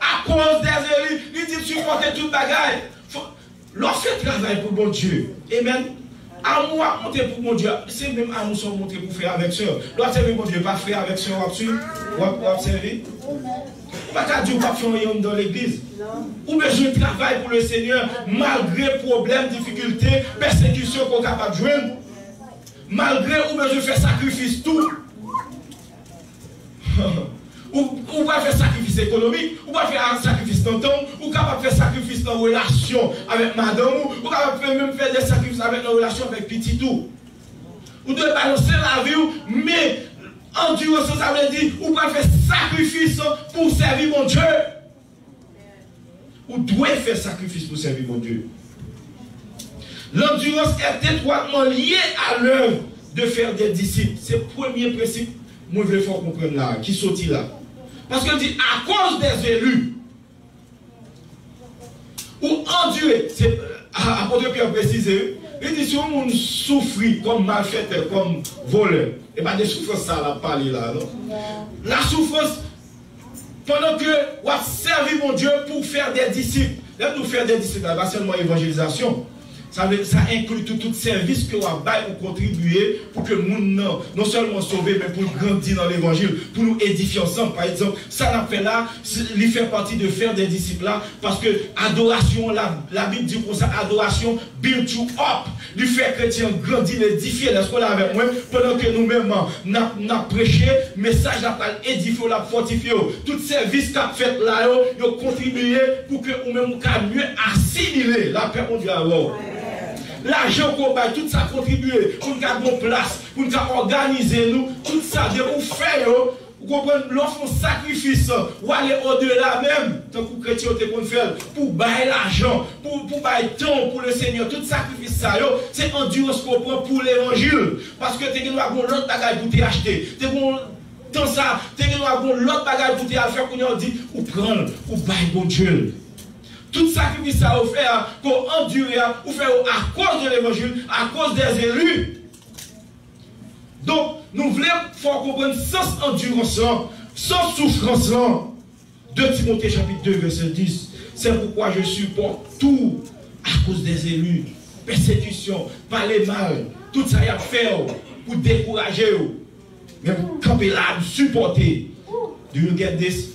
À cause des élus. Lui dit supporter toute bagaille. Lorsque travail pour mon Dieu. Amen. Amour à monter pour mon Dieu. C'est même amour sont monter pour frère avec soeur. Lorsque servir mon Dieu, pas frère avec soeur. Ou observer. Pas qu'à dire pas faire dans l'église. Ou besoin de travail pour le Seigneur, malgré problèmes, difficultés, persécutions qu'on est capable de joindre. Malgré ou besoin de faire sacrifice tout. ou, ou pas faire sacrifice économique, ou pas faire un sacrifice dans ton, ou capable de faire sacrifice dans la relation avec madame, ou capable de même faire des sacrifices avec la relation avec petit tout. Ou devez balancer la vie, mais endurance, ça veut dire, ou pas faire sacrifice pour servir mon Dieu. Ou doit faire sacrifice pour servir mon Dieu. L'endurance est étroitement liée à l'œuvre de faire des disciples. C'est le premier principe, moi je veux faire comprendre là, qui sortit là? Parce qu'il dit, à cause des élus, ou endurer, c'est euh, apôtre Pierre précisé, il dit si on souffre comme malfaiteur, comme voleur, et pas de souffrance ça la parler là, non? La souffrance, pendant que on a servi mon Dieu pour faire des disciples. Là, nous faire des disciples, pas seulement évangélisation. Ça, inclut tout, tout service que on a pour contribuer pour que monde non, non seulement sauvé, mais pour grandir dans l'évangile, pour nous édifier ensemble. Par exemple, ça n'a fait là, il fait partie de faire des disciples là, parce que adoration, la, la Bible dit pour ça, adoration build you up. Lui fait chrétien grandir, l'édifier, laisse là avec moi, pendant que nous-mêmes, n'a n'a prêché, message n'a pas édifié, l'a fortifié. Tout service qu'a fait là, yo contribué pour que nous-mêmes, nous mieux assimiler la paix mon Dieu alors. L'argent qu'on baille, tout ça contribué pour nous garder place, pour nous organiser nous, tout ça, de vous faire, vous comprenez, l'offre un sacrifice, ou aller au-delà même, tant que chrétien te qu'on faire, pour bailler l'argent, pour, pour bailler temps pour le Seigneur, tout sacrifice ça, c'est endurance qu'on prend pour l'évangile. Parce que tu as l'autre bagage pour t'acheter, tu dans ça, tu as l'autre bagage pour te faire, qu'on a dit, ou prendre, ou bailler bon Dieu. Tout sacrifice ça vous fait pour endurer, vous faire à cause de l'évangile, à cause des élus. Donc, nous voulons faire comprendre sans endurance, là, sans souffrance. là. 2 Timothée chapitre 2, verset 10. C'est pourquoi je supporte tout à cause des élus. Persécution, parler mal, tout ça y a fait oh, pour décourager. oh. Mais vous campez là, supporter. Do you get this?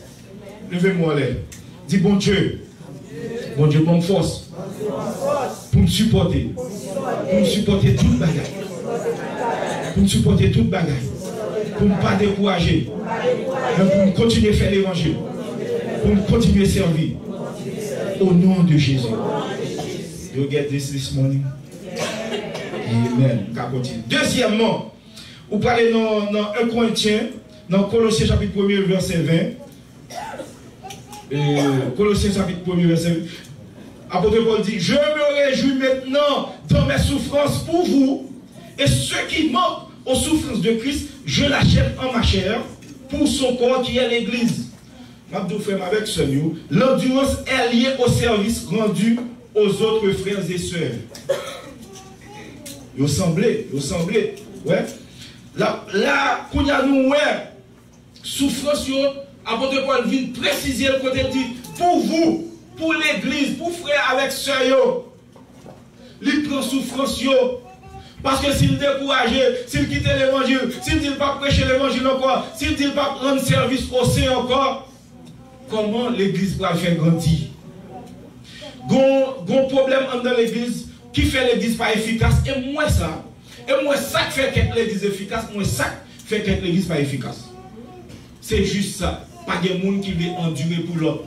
Levez-moi là. Dis bon Dieu. Bon Dieu, bonne force. Pour me supporter. Pour me supporter toute bagaille. Pour me supporter toute bagaille. Pour ne pas décourager. Mais pour continuer à faire l'évangile. Pour continuer à servir. Au nom de Jésus. You get this this morning? Amen. Deuxièmement, vous parlez dans, dans 1 Corinthiens, dans Colossiens chapitre 1 verset 20. Euh, Colossiens chapitre 1 verset 20. Apôtre Paul dit, je me réjouis maintenant dans mes souffrances pour vous, et ceux qui manquent aux souffrances de Christ, je l'achète en ma chair pour son corps qui est l'Église. Mabdou frère avec ce l'endurance est liée au service rendu aux autres frères et sœurs. Vous semblez, vous semblez, ouais. Là, là, qu'on a nous, ouais, souffrance, apôtre Paul vient préciser le côté dit, pour vous, pour l'église, pour frère avec yo. Il prend souffrance. Parce que s'il découragé, s'il quitte l'évangile, s'il dit pas prêcher l'évangile encore, s'il dit pas rendre service au Seigneur encore, comment l'église va faire grandir? Gon problème dans l'église qui fait l'église pas efficace, et moi ça, et moi ça qui fait que l'église efficace, moi ça qui fait que l'église pas efficace. C'est juste ça. Pas de monde qui veut endurer pour l'autre.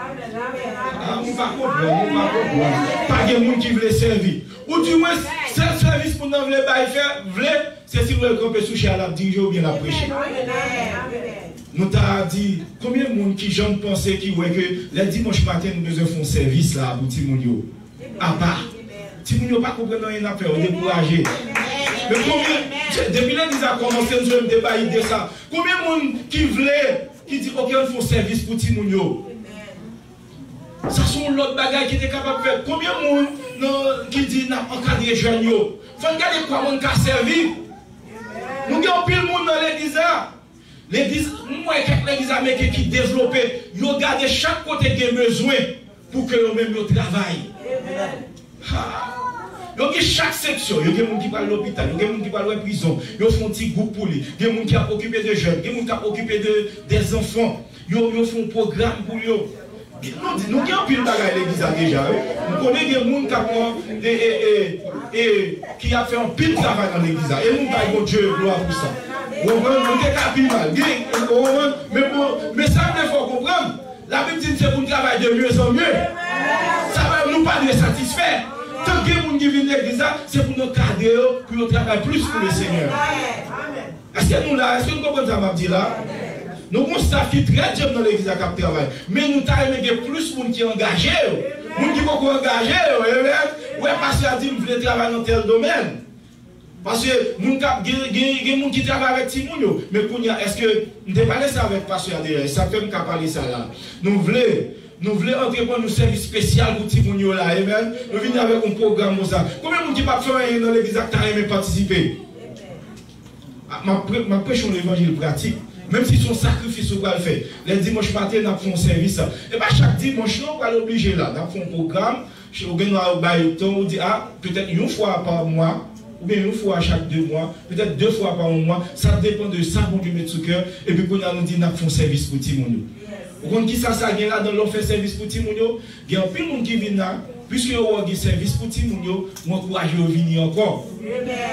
Mou pa kont mwen, mou pa kont mwen. Pa gen moun ki vle servi. Ou di mwen, sel servis pou nan vle bay fè, vle, se si vle kompe sou chè alap dirije ou bien ap preche. Nou ta di, komyen moun ki jan pense ki weke, le dimanche matin nou bezè fon servis la pou ti moun yo. A pa, ti moun yo pa kompren nan yon apè, ou dekouraje. Men komyen, depi lè di za komanse, nou jè m deba ide sa. Komyen moun ki vle, ki di, ok, nou fon servis pou ti moun yo. Sont l'autre bagaille qui était capable de faire. Combien de monde qui dit, n'a encadré jeunes yo? Faut regarder comment on a servi. Nous avons pile de monde dans l'église là. L'église, moi, l'église américaine qui développe, ils regardent chaque côté qui a besoin pour que eux-mêmes travaillent. Il y a chaque section, il y a des gens qui parlent à l'hôpital, il y a des gens qui parlent à la prison, ils font un petit groupe pour lui, il y a des gens qui sont occupés de jeunes, il y a des gens qui sont occupés de, des enfants, ils font un programme pour eux. Nous avons pile à l'église déjà. Nous connaissons des gens qui ont fait un pile travail dans l'église. Et nous avons Dieu gloire pour ça. Nous avons mal. Mais ça, il faut comprendre. La Bible dit que c'est pour travailler de mieux en mieux. Ça va nous pas de satisfaire. Tant que qui viennent à l'église, c'est pour nous garder, pour nous travailler plus pour le Seigneur. Est-ce que nous là, est-ce que nous comprenons? Nous un est très dur dans l'église à cap travail. Mais nous avons plus de gens qui engagés. Les gens qui sont engagés. Ouais, parce que dit, nous voulons travailler dans tel domaine. Parce que nous gens qui travaillent avec Timoun. Mais est-ce que nous parlé ça avec Pasteur Adrien? Ça fait que parler ça là. Nous voulons. Nous voulons entrer pour un service spécial pour Timoun là. Amen. Nous venons avec un programme comme ça. Combien de gens qui pas faire dans l'église qui aimé participer? Ma prêche l'évangile pratique. Même si son sacrifice va le faire. Les dimanches matin, nous avons un service. Et bien chaque dimanche, nous allons l'obliger là. Nous avons un programme. Je on dit, ah, peut-être une fois par mois, ou bien une fois chaque deux mois, peut-être deux fois par mois. Ça dépend de ça, Dieu met sous cœur. Et puis, nous dit, nous avons un service pour Timounio. Vous comprenez qui ça, ça vient là dans l'offre service pour Timounio? Il y a un peu de monde qui vient là. Piske yo wè gen servis pou ti moun yo, mwen kouaj yo vini ankon.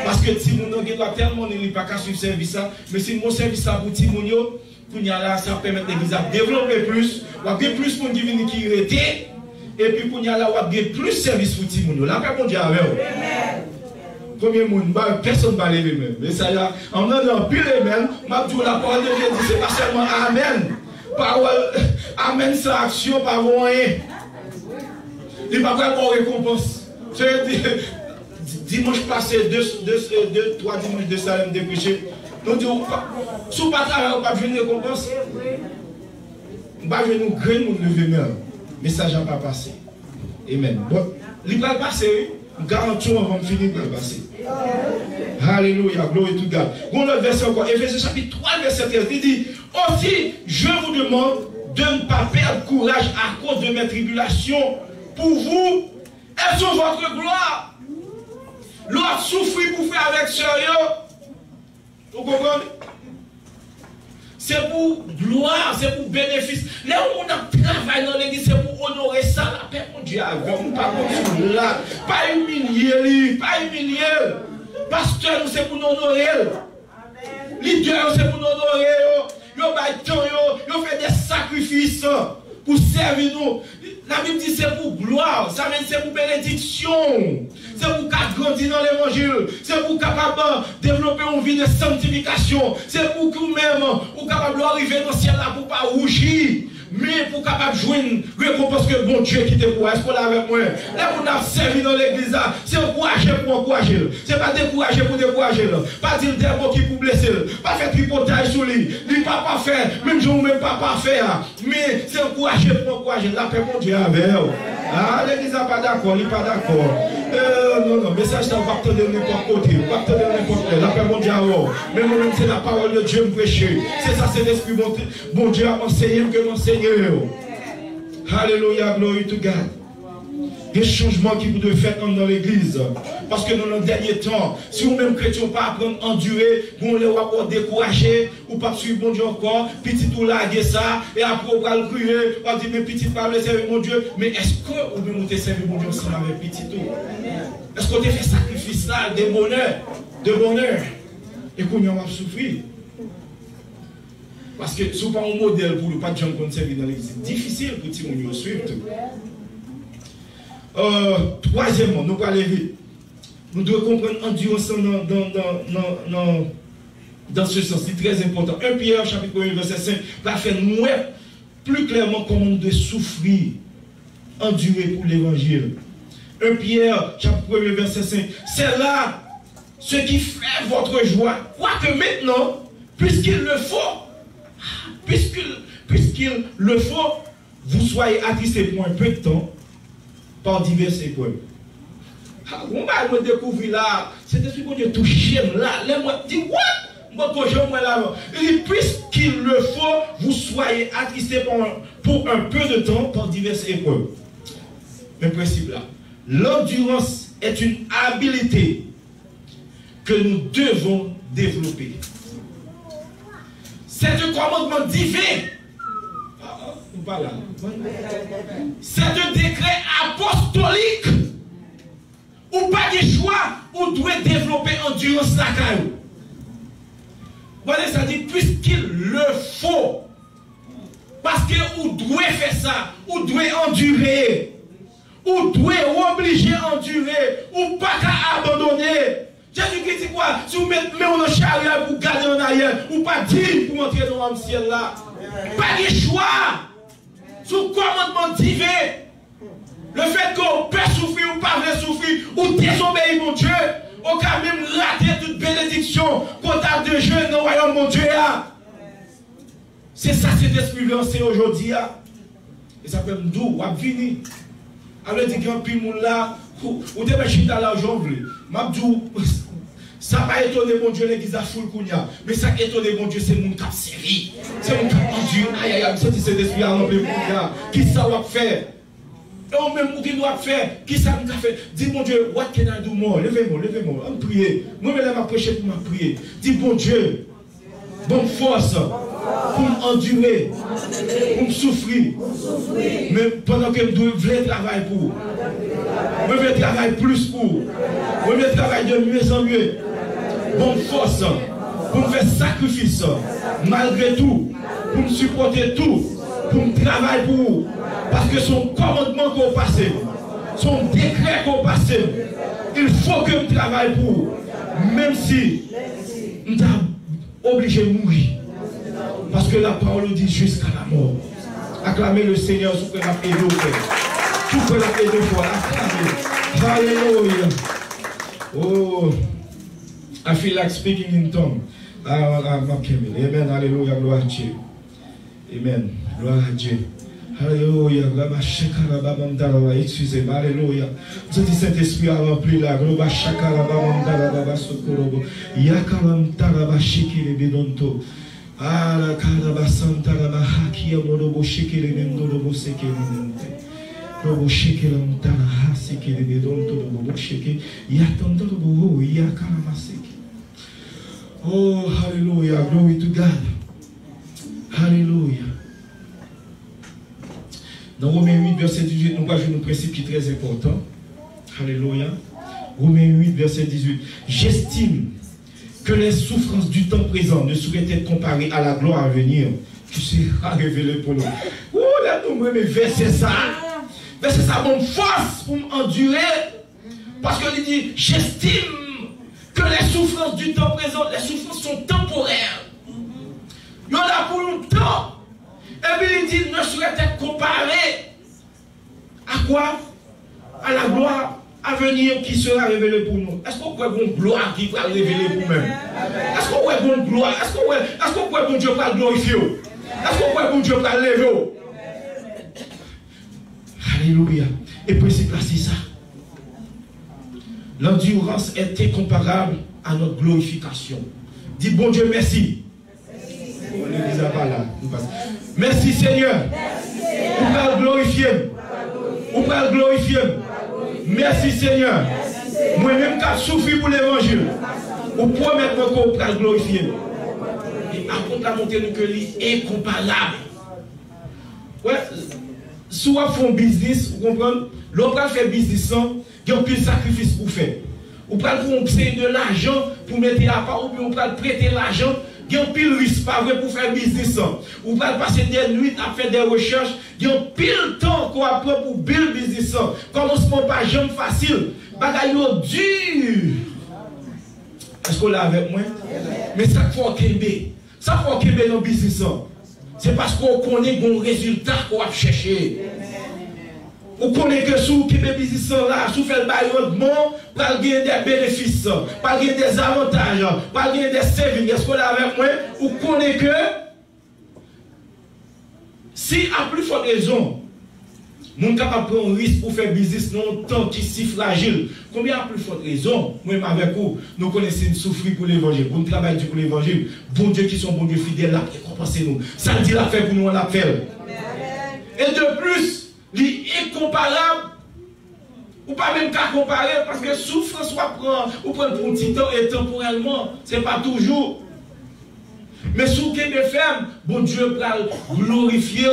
Paske ti moun yo gen lwa telman li pa ka suiv servisa, men si moun servisa pou ti moun yo, pou nye ala sa pèmèt de visa devlopè plus, wap gen plus moun ki vini ki irete, epi pou nye ala wap gen plus servis pou ti moun yo. La pe moun di avè wè. Premier moun, ba, person ba leve men. Men sa ya, an nan nan pire men, mabdou la parole de Jésus, se pa selman amen. Parole, amen sa aksyon, pa voyen. Il va vraiment récompense. Dimanche passé, deux, deux, deux, trois dimanches de Salem de péché. Nous disons, si vous ne travaillez pas, venir récompense. Nous ne venir nous grainer, nous lever même. Mais ça n'a pas passé. Amen. Bon, il va passer, garantons, on va finir par passer. Alléluia, gloire tout God. Bon, le verset encore, Ephésiens chapitre 3, verset 13, il dit Aussi, je vous demande de ne pas perdre courage à cause de mes tribulations pour vous et sur votre gloire. L'autre souffrir pour faire avec sérieux. Vous comprenez? C'est pour gloire, c'est pour bénéfice. Là où on a travaillé dans l'église, c'est pour honorer ça. La paix, mon Dieu, avec pas comme là. Pas humilier, pas humilier. Pasteur, c'est pour nous honorer. Leader, c'est pour nous honorer. Yo, yo, yo fait des sacrifices pour servir nous. La Bible dit c'est pour gloire, ça veut dire c'est pour bénédiction. C'est pour qu'à grandir dans l'évangile. C'est pour capable de développer une vie de sanctification. C'est pour que vous-même, vous capable d'arriver dans le ciel là pour pas rougir. mais pour capable de jouer récompense que bon Dieu qui te pour. Est-ce qu'on l'a avec moi Là, on a servi dans l'église, c'est encourager pour encourager. C'est pas décourager pour décourager. Pas dire des mots qui pour blesser. Pas faire tripotage sur lui. Lui, pas pas faire. Même je même pas pas faire. Mais c'est encourager pour encourager. La paix, mon Dieu, avec Ah, l'église n'est pas d'accord, il n'est pas d'accord. Euh, non, non, message ça va pas donner n'importe côté, Va te donner n'importe quoi. La paix, mon Dieu, mais moi-même, c'est la parole de Dieu me prêcher. C'est ça, c'est l'esprit bon Dieu a enseigné que l'enseigne. Alléluia, glory to God. Des changements qui vous devez faire dans l'église. Parce que dans le dernier temps, si vous-même chrétien pas apprendre à endurer, vous ne pas décourager, ou pas suivre bon Dieu encore, petit ou laguer ça, et après on va le crier, on dire, mais petit pas le servir mon Dieu. Mais est-ce que vous même vous servir mon Dieu ensemble avec petit tout? Est-ce qu'on a fait sacrifice là, de bonheur, de bonheur, et qu'on y a souffrir? Parce que si vous pas un modèle pour ne pas de gens dans l'église, c'est difficile pour que vous suivre tout. Troisièmement, nous vite. Nous devons comprendre endurance dans, dans, dans, dans ce sens. C'est très important. 1 Pierre, chapitre 1, verset 5, va faire nous plus clairement comment nous devons souffrir, endurer pour l'évangile. 1 Pierre, chapitre 1, verset 5. C'est là ce qui fait votre joie. Quoique maintenant, puisqu'il le faut, puisqu'il le faut, vous soyez attristés pour un peu de temps par diverses épreuves. Ah, On va découvrir là, c'est ce que Dieu touche là. Là, moi, dis, what? Moi, il dit, puisqu'il le faut, vous soyez attristés pour pour un peu de temps par diverses épreuves. Le principe là. L'endurance est une habilité que nous devons développer. C'est un commandement divin. C'est un décret apostolique. Ou pas de choix, ou doit développer endurance la. Voilà, ça dit, puisqu'il le faut. Parce que ou doit faire ça, ou doit endurer. Ou doit obliger à endurer, ou pas qu'à abandonner. Jésus qui dit quoi Si vous mettez dans le chariot, vous gardez en arrière, vous pas digne pour entrer dans le ciel là. Pas de choix. Sous commandement divin. Le fait qu'on peut souffrir ou pas veut souffrir, ou désobéir mon Dieu, on peut même rater toute bénédiction qu'on de Dieu dans le royaume mon Dieu. C'est ça c'est l'esprit lancé aujourd'hui. Et ça peut me dire, on venir. Alors dit qu'il y a un peu de monde là, ou demain je suis là aujourd'hui. Mabdou, Ça va étonner mon Dieu l'église à foule kounya. Mais ça étonne mon Dieu, c'est mon cap servi. C'est mon cap enduré. Aïe aïe aïe, c'est cet esprit à mon gars. Qui ça va faire? Et on même qui doit faire, qui ça a fait? Dis mon Dieu, what can I do more? Levez-moi, levez-moi, on prie. Moi-même, je prêcher pour m'a prier. Dis bon Dieu, bonne force pour m'endurer, pour me souffrir. Mais pendant que je voulais travailler pour. Je veux travailler plus pour. Je veux travailler de mieux en mieux. Bonne force pour me faire sacrifice malgré tout, pour me supporter tout, pour me travailler pour vous. Parce que son commandement qu'on passe, son décret qu'on passe, il faut que je travaille pour vous. Même si je suis obligé de mourir. Parce que la parole dit jusqu'à la mort. Acclamez le Seigneur sous que la paix. Sous que la paix. Acclamez. Alléluia. Oh. I feel like speaking in tongues. I'm not coming. Amen. Hallelujah. Glory to you. Amen. Glory to you. Alléluia, Rabashakara Babandara, excusez-moi, Alléluia. Vous êtes Saint-Esprit à remplir la Rabashakara Babandara Babasokorobo, Yakaram Tarabashiki le Bidonto, Ala Karabasantara Bahakia Morobo Shiki le Mendorobo Seki le Mente, Robo Shiki Lam Tarahasiki le Bidonto, Robo Shiki, Yatantorobo, Yakaramaseki. Oh, hallelujah. Glory to God. Hallelujah. Dans Romains 8, verset 18, nous voyons un principe qui est très important. Alléluia. Romains 8, verset 18. J'estime que les souffrances du temps présent ne sauraient être comparées à la gloire à venir qui sera révélée pour nous. Oh, là, nous, mais verset ça. Verset ça, mon force pour m'endurer. Parce que dit, j'estime que les souffrances du temps présent, les souffrances sont temporaires. Il y en a pour longtemps. Et puis il dit, ne saurait être comparé à quoi? À la gloire à venir qui sera révélée pour nous. Est-ce qu'on peut une gloire qui va révéler pour nous Est-ce qu'on peut une gloire? Est-ce qu'on peut, est-ce qu'on bon Dieu va glorifier? Est-ce qu'on peut bon Dieu va lever? Alléluia. Et puis c'est placé ça. L'endurance est incomparable à notre glorification. Dis bon Dieu merci. On ne pas. Merci Seigneur. Ou pral glorifier. Ou pral glorifier. Merci Seigneur. Moi-même qui souffert pour l'évangile. Ou promettre qu'on pral glorifier. Et par contre, la montée de est incomparable. Ouais, on fait un business, vous comprenez? L'on va faire business, il y a de sacrifice pour faire. Ou pas pour de l'argent pour mettre à part, ou on va prêter l'argent, il y a pile risque pour faire business. Ou pas passer des nuits à faire des recherches, il y a pile temps qu'on apprend pour build business. Commencement pas jamais facile, bagaille dur. Est-ce qu'on l'a avec moi? Mais ça faut qu'il Ça faut qu'il dans le business. C'est parce qu'on connaît bon résultat qu'on va chercher. On connaît que sous qui business là, sous fait le bail rendement, pas gagner des bénéfices, pas gagner des avantages, pas gagner des savings. Est-ce qu'on est avec moi? On connaît que si à plus forte raison, mon capable de prendre un risque pour faire business non tant qui si fragile. Combien à plus forte raison, moi avec vous, nous connaissons une souffrir pour l'évangile, pour nous travailler pour l'évangile. Bon Dieu qui sont bon Dieu fidèles là, qui compenser nous. Ça dit la fait pour nous, on l'a fait. Et de plus, incomparable. Ou pas même qu'à comparer, parce que souffrance soit prend, ou prend pour un petit temps et temporellement, c'est pas toujours. Mais sous qui est ferme, bon Dieu va glorifier.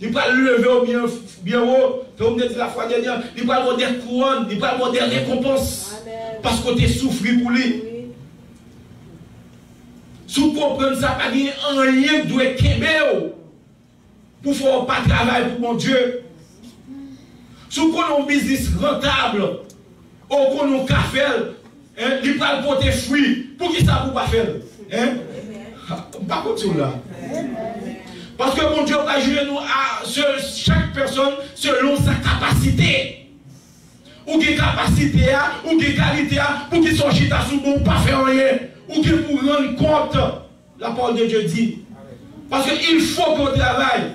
Il va lever au bien, bien haut, comme dit la fois dernière, il va avoir des couronnes, il va avoir des récompenses. Parce que tu souffri pour lui. Sous comprendre ça, pas rien qui doit être pour faire pas travail pour mon Dieu. Si on a un business rentable, ou qu'on a un café, hein, il va porter fruits. Pour qui ça vous pas faire hein? Pas comme là. Parce que mon Dieu va jouer nous à chaque personne selon sa capacité. Ou qui capacité, ou qui qualité, pour qu'il soit chita sous bon, pas faire rien. Ou qui pour rendre compte, la parole de Dieu dit. Parce qu'il faut qu'on travaille.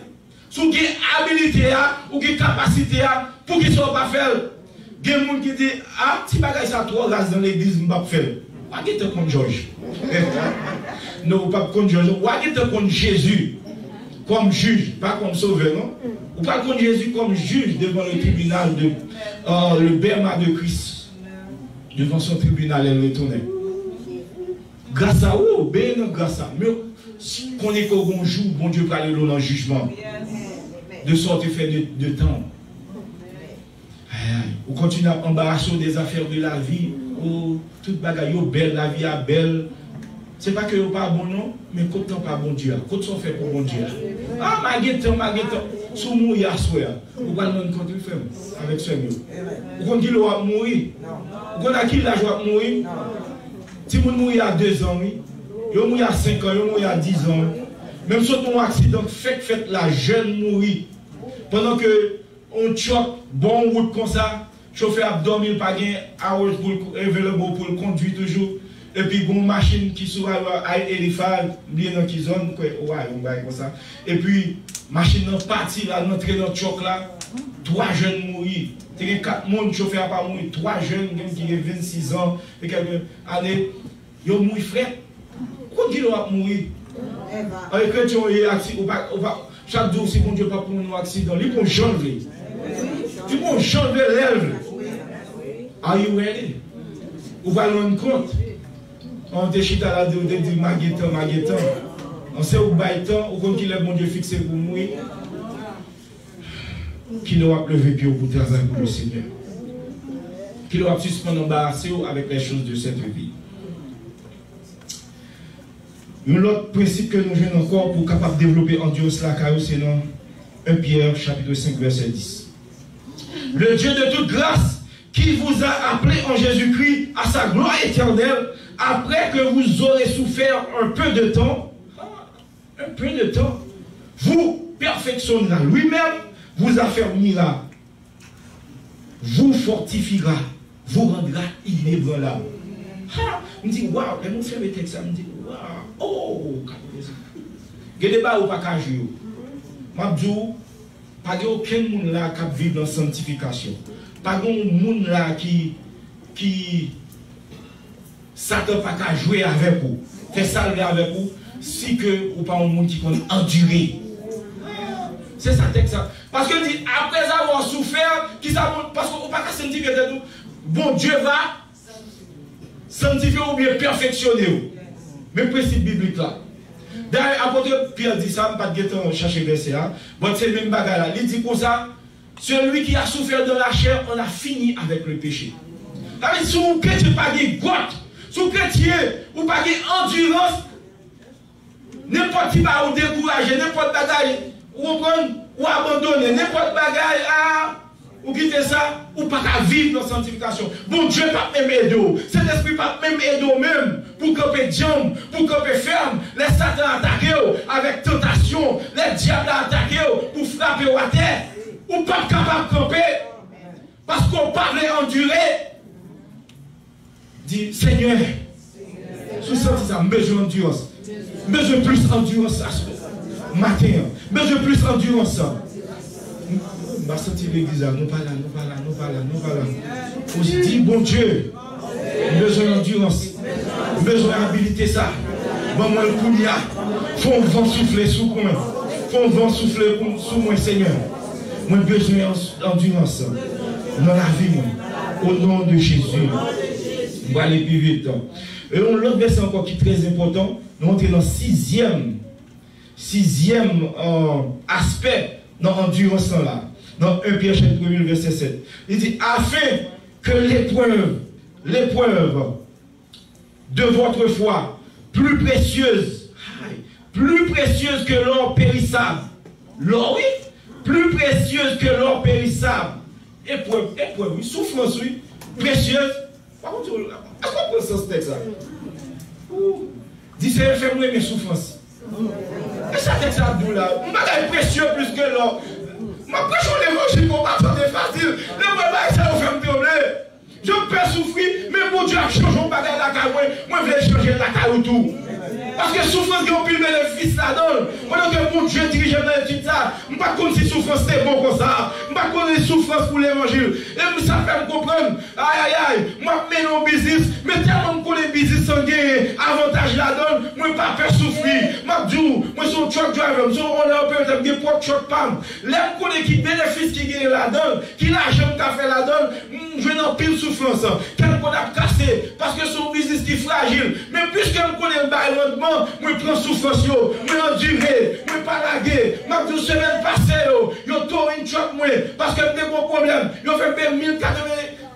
Sous qui habilité, ou qui capacité, pour qu'ils ne soient pas fait. Il y a des gens qui disent, ah, si bagay ça trois grâce dans l'église, je ne pas faire. Pas qui te contre Georges. non, pas contre Georges. Ou qui te contre Jésus comme juge, pas comme sauveur, non? Ou pas contre Jésus comme juge devant le tribunal de euh, le Berma de Christ. Devant son tribunal, elle retournait. Grâce à vous, ben grâce à nous. Qu'on est qu'au bon jour, bon Dieu aller dans le jugement. De sorte fait de, de temps. Ou continue à embarrasser des affaires de la vie. Ou tout bagaille, belle, la vie est belle. C'est pas que vous pas bon non, mais quand on pas bon Dieu, quand on fait pour bon Dieu. Ah, ma guette, ma guette, sous mon ya soya, vous pas demander quand il fait avec ce mieux. Vous qu'on dit le va mourir. Vous qu'on a qui la joie de mourir. Si vous mourir à 2 ans, oui. Vous mourir à 5 ans, vous mourir à 10 ans. Même si un accident, faites, faites la jeune mourir. Pendant que on choque, bon route comme ça, chauffeur abdominal, pas gain hours pour available pour le conduire toujours. Et puis, une machine qui à Elifal, bien dans qui zone, ouais, on va comme ça. Et puis, machine est partie là, entrer dans choc là, trois jeunes mourir. A quatre personnes chauffeur pas mourir, trois jeunes qui ont 26 ans, et quelques années, ils ont mouru Kon ki nou ap mouri? Awe kretyon ou ye aksi, chak djou si bon diyo pa pou nou aksi don, li pou jondre. Li pou jondre lèvre. Are you ready? Ou va lon kont? An te chita la de ou de di magetan, magetan. An se ou baytan, ou kon ki lè bon diyo fikse pou mouri. Ki nou ap leve pi ou pou tazan pou le seigneur. Ki nou ap suspend embarase ou avèk lè chouse de sètre vi. Un autre principe que nous jouons encore pour capable de développer en Dieu cela, c'est dans 1 Pierre chapitre 5 verset 10. Le Dieu de toute grâce qui vous a appelé en Jésus-Christ à sa gloire éternelle, après que vous aurez souffert un peu de temps, un peu de temps, vous perfectionnera lui-même, vous affermira, vous fortifiera, vous rendra inébranlable. Me dis, waouh, et mon frère texte ça, me dit, Oh, gede ba ou pa kaj yo. Mabdou, pa ge oken moun la kap vive nan santifikasyon. Pa ge moun la ki, ki satan pa ka jwe avèk ou, fè salve avèk ou, si ke ou pa moun ki kon endure. Se sa tek sa. Paske di, apres avon soufer, ki sa moun, paske ou pa ka santifikasyon, bon, Diyo va santifikasyon ou bien perfeksyonè ou. Même principe biblique là. D'ailleurs, apôtre Pierre dit ça, pas de temps chercher verset là. Bon, c'est le même bagarre là. Il dit comme ça, celui qui a souffert de la chair, on a fini avec le péché. Si vous chrétien pas de goût, si vous chrétien, ou pas endurance, n'importe qui va vous décourager, n'importe bagaille, ou abandonner, n'importe bagaille, ah, ou quitter ça, ou pas qu'à vivre dans la sanctification. Bon Dieu pas même aider. Cet esprit pas même aider même pour camper jambe, pour camper ferme. Les Satan attaquer avec tentation, les diables attaquer pour frapper à terre. Ou pas capable de camper parce qu'on parle endurer. Dit Seigneur, sous ça, ça, besoin d'endurance. Besoin plus d'endurance à ce matin. Besoin plus d'endurance. On va sentir l'église là. Nous pas là, nous pas là, nous pas là, pas là. On se dit, bon Dieu, besoin d'endurance. Besoin d'habiliter ça. Moi, le coup. Faut vent souffler sous moi. Faut vent souffler sous moi, Seigneur. Moi, besoin d'endurance. Dans la vie, moi. Au nom de Jésus. On va aller plus vite. Et on l'autre verset encore qui est très important. Nous entrons dans le sixième, sixième euh, aspect dans l'endurance là. Dans 1 Pierre chapitre 1 verset 7. Il dit, afin que l'épreuve, l'épreuve de votre foi, plus précieuse, plus précieuse que l'or périssable. L'or, oui, plus précieuse que l'or périssable. Épreuve, épreuve, oui, souffrance, oui, précieuse. Par contre, est-ce qu'on prend ce texte là Dis, c'est fait moi mes souffrances. Et ça texte d'où là? On va précieux plus que l'or. Ma prêche l'évangile pour pas faire facile. Le bon ça vous fait problème. Je peux souffrir, mais mon Dieu a changé mon bagage la caille. Moi, je vais changer la caille autour. Paske soufrans ki yon pil benefis la don. Mwen anke moun dje dirije nan etit sa. Mwen pa kon si soufrans te bon kon sa. Mwen pa kon si soufrans pou l'evangil. E mwen sa fèm kompren. Ay ay ay. Mwen ap men yon bizis. Mwen telman kon yon bizis san gen avantaj la don. Mwen pa fè soufri. Mwen ap djou. Mwen son chok driver. Mwen son on an pe yon tem gen pot chok pam. Lèm kon yon ki benefis ki gen la don. Ki la jèm ka fè la don. Mwen jwen an pil soufrans. Kel kon ap kase. Paske son bizis ki fragil. Men pis kem kon yon bay rendman. Seulement, moi prends souffrance, moi enduré, moi paragué, moi deux semaines passées, yo, yo tourne une choc, moi, parce que j'ai un problème, yo fait 1080.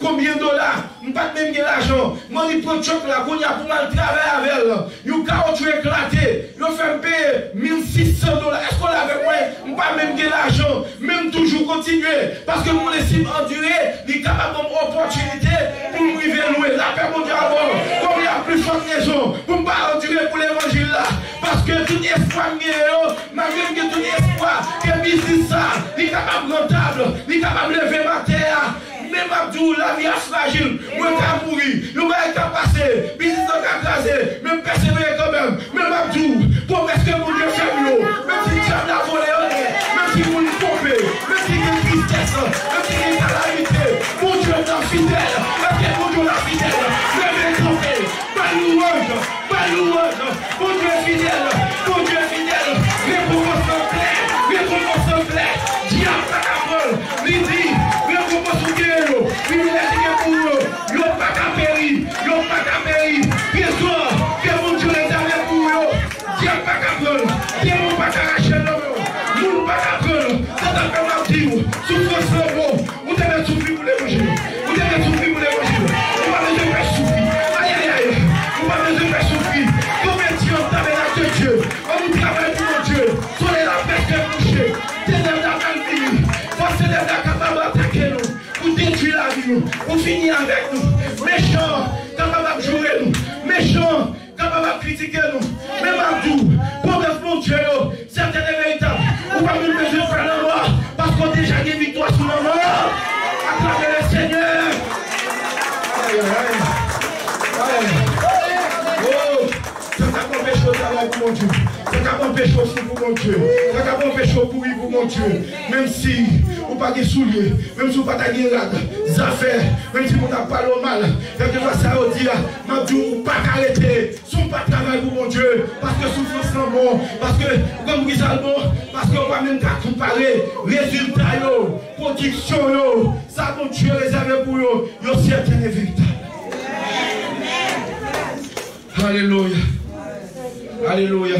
Combien de dollars, pas même l'argent, moi il prend choc là, qu'on y a pour mal travailler avec elle, yo caoutchouc éclaté, yo fait payer 1600 dollars, est-ce qu'on l'a avec moi, pas même l'argent, même toujours continuer, parce que mon estime enduré, il est capable d'une opportunité pour nous louer, la paix mon Dieu avant, comme il y a plus forte raison, pour ne pas endurer pour l'évangile là, parce que tout espoir malgré que tout espoir, que business ça, il est capable rentable, il est capable de lever ma terre, mè mabdou, la vi as fagil, mwen ka mouri, yon ba yon ka pase, bizis yon ka krasè, mè persevere kèmèm, mè mabdou, pou mè skè moun yon fèm yo, mè si tchèm la volè yon e, mè si moun pompè, mè si gen tristesse, mè si gen talarite, moun diyon nan fidèl, mè si moun diyon nan fidèl, mè mè krapè, pa louange, pa louange, moun diyon fidèl, capable de Fou pour mon Dieu. Pas empêché au pourri pour mon Dieu. Même si, ou pas de souliers, même si vous pas de rade, affaires, même si vous n'avez pas le mal, et que moi ça vous dit, m'a dit, ou pas arrêter, son pas travail pour mon Dieu, parce que souffrance c'est bon, parce que, comme vous bon, parce qu'on va même pas comparer, résultat, yo, production, yo, ça mon Dieu réservé pour yo, yo certain et véritable. Alléluia. Alléluia.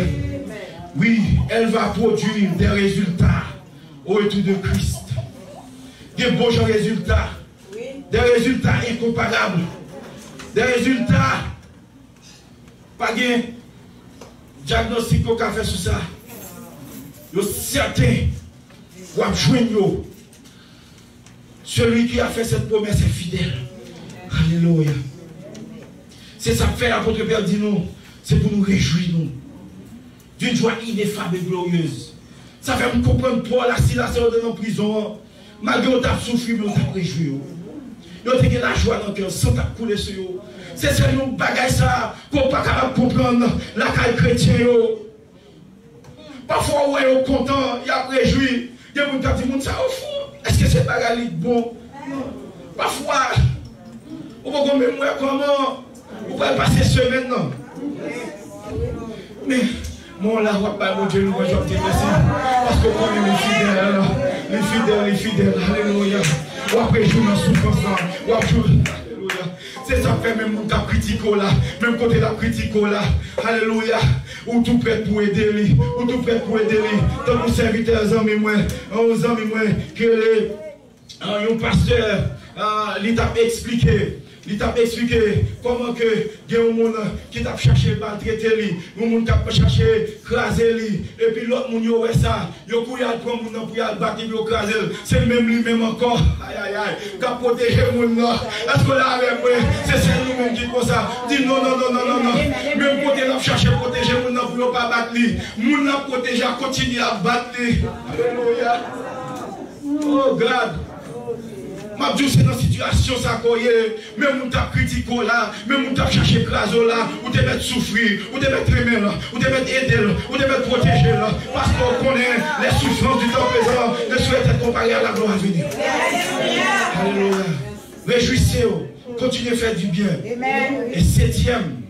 Oui, elle va produire des résultats au retour de Christ. Des beaux résultats. Des résultats incomparables. Des résultats. Pas de diagnostic qu'on a fait sur ça. Yo certain. Ou Celui qui a fait cette promesse est fidèle. Alléluia. C'est ça que fait l'apôtre Père dit nous. C'est pour nous réjouir, nous. D'une joie ineffable et glorieuse. Ça fait me comprendre Paul, la situation de nos prisons. Malgré qu'on a souffert, mais on a réjoui. Te gen la joie dans le cœur, sans ta couler sur yo. C'est nous bagay ça, qu'on pas capable de comprendre la caille chrétien yo. Parfois, ouais, yo content, il a réjoui. Il y a des gens qui disent fond. Est-ce que c'est bagay bon? Parfois, on va même comment on va passer semaine non? Mais Moun la wap bay moun Dje nou wajop te mesi Paske kon li fidel Li fidel, li fidel, aleluya Wap rejou nan soufansan Wap jou, aleluya Se sa fe men moun tap kritiko la Men kote tap kritiko oh la, aleluya Ou tou pret pou ede li Ou tou pret pou ede li Tan moun servite a zanmi mwen oh, A zanmi mwen Ke le euh, Yon pasteur euh, Li tap eksplike il t'a expliqué comment que il y a qui t'a cherché maltraiter lui, un monde qui t'a cherché craser lui, et puis l'autre monde yo ça, yo pour y aller prendre monde aller battre yo craser, c'est même lui même encore. Aïe aïe aïe, qui a protégé. Est-ce que là avec moi, c'est nous même qui ça, dit non non non non non non. Même côté n'a cherché protéger monde pour yo pas battre lui, monde continue à battre. Oh God. Ma Dieu, c'est dans situation ça même on t'a critiqué là, même on t'a cherché là, ou te mettre souffrir, ou te mettre aimer là, ou te mettre aider là, ou te mettre protéger là, parce qu'on connaît les souffrances du temps présent, ne souhaite être comparé à la gloire à venir. Alléluia. Réjouissez-vous, continuez à faire du bien. Et septième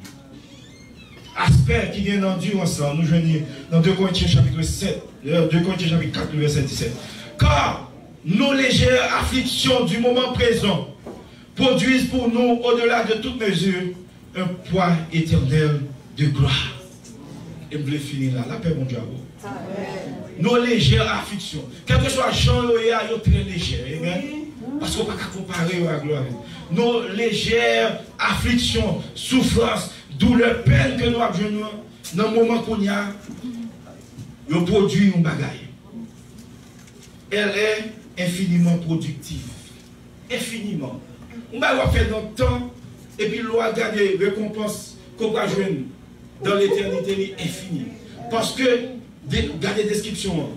aspect qui vient d'endurance, nous joignons dans 2 Corinthiens chapitre 7, 2 Corinthiens chapitre 4, verset 17. Car nos légères afflictions du moment présent produisent pour nous, au-delà de toute mesure, un poids éternel de gloire. Et vous voulez finir là, la paix, mon Dieu. à vous. Nos légères afflictions. Quel que soit le champ, il y a très léger. Amen. Parce qu'on ne peut pas comparer à la gloire. Nos légères afflictions, souffrances, douleurs, peines que nous avons dans le moment qu'on y a, nous produit un bagaille. Elle est infiniment productive. Infiniment. On va faire dans le temps et puis l'on va récompense qu'on va jouer dans l'éternité infinie. Parce que, regardez la description.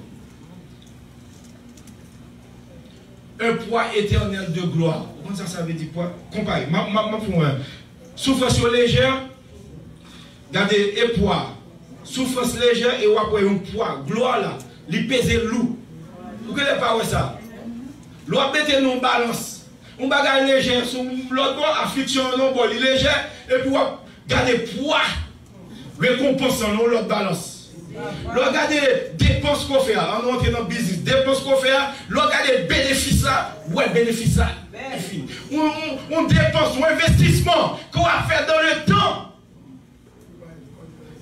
Un poids éternel de gloire. Comment ça, ça veut dire quoi Comparé. Ma, ma, ma. Souffrance légère. Regardez, et poids. Souffrance légère et après un poids. Gloire là. Il pèse lourd. Vous ne connaissez pas ça? Lou ap mette nou balans. Un bagay leje, sou lout bon afliksyon nou boli leje, epi wap gade pwa, rekomponsan nou lout balans. Lou gade depons ko fe a, an nou antre nan bizis, depons ko fe a, lou gade benefisa, wè benefisa, efi. Un depons, un investisman, kwa wap fè dan le tan,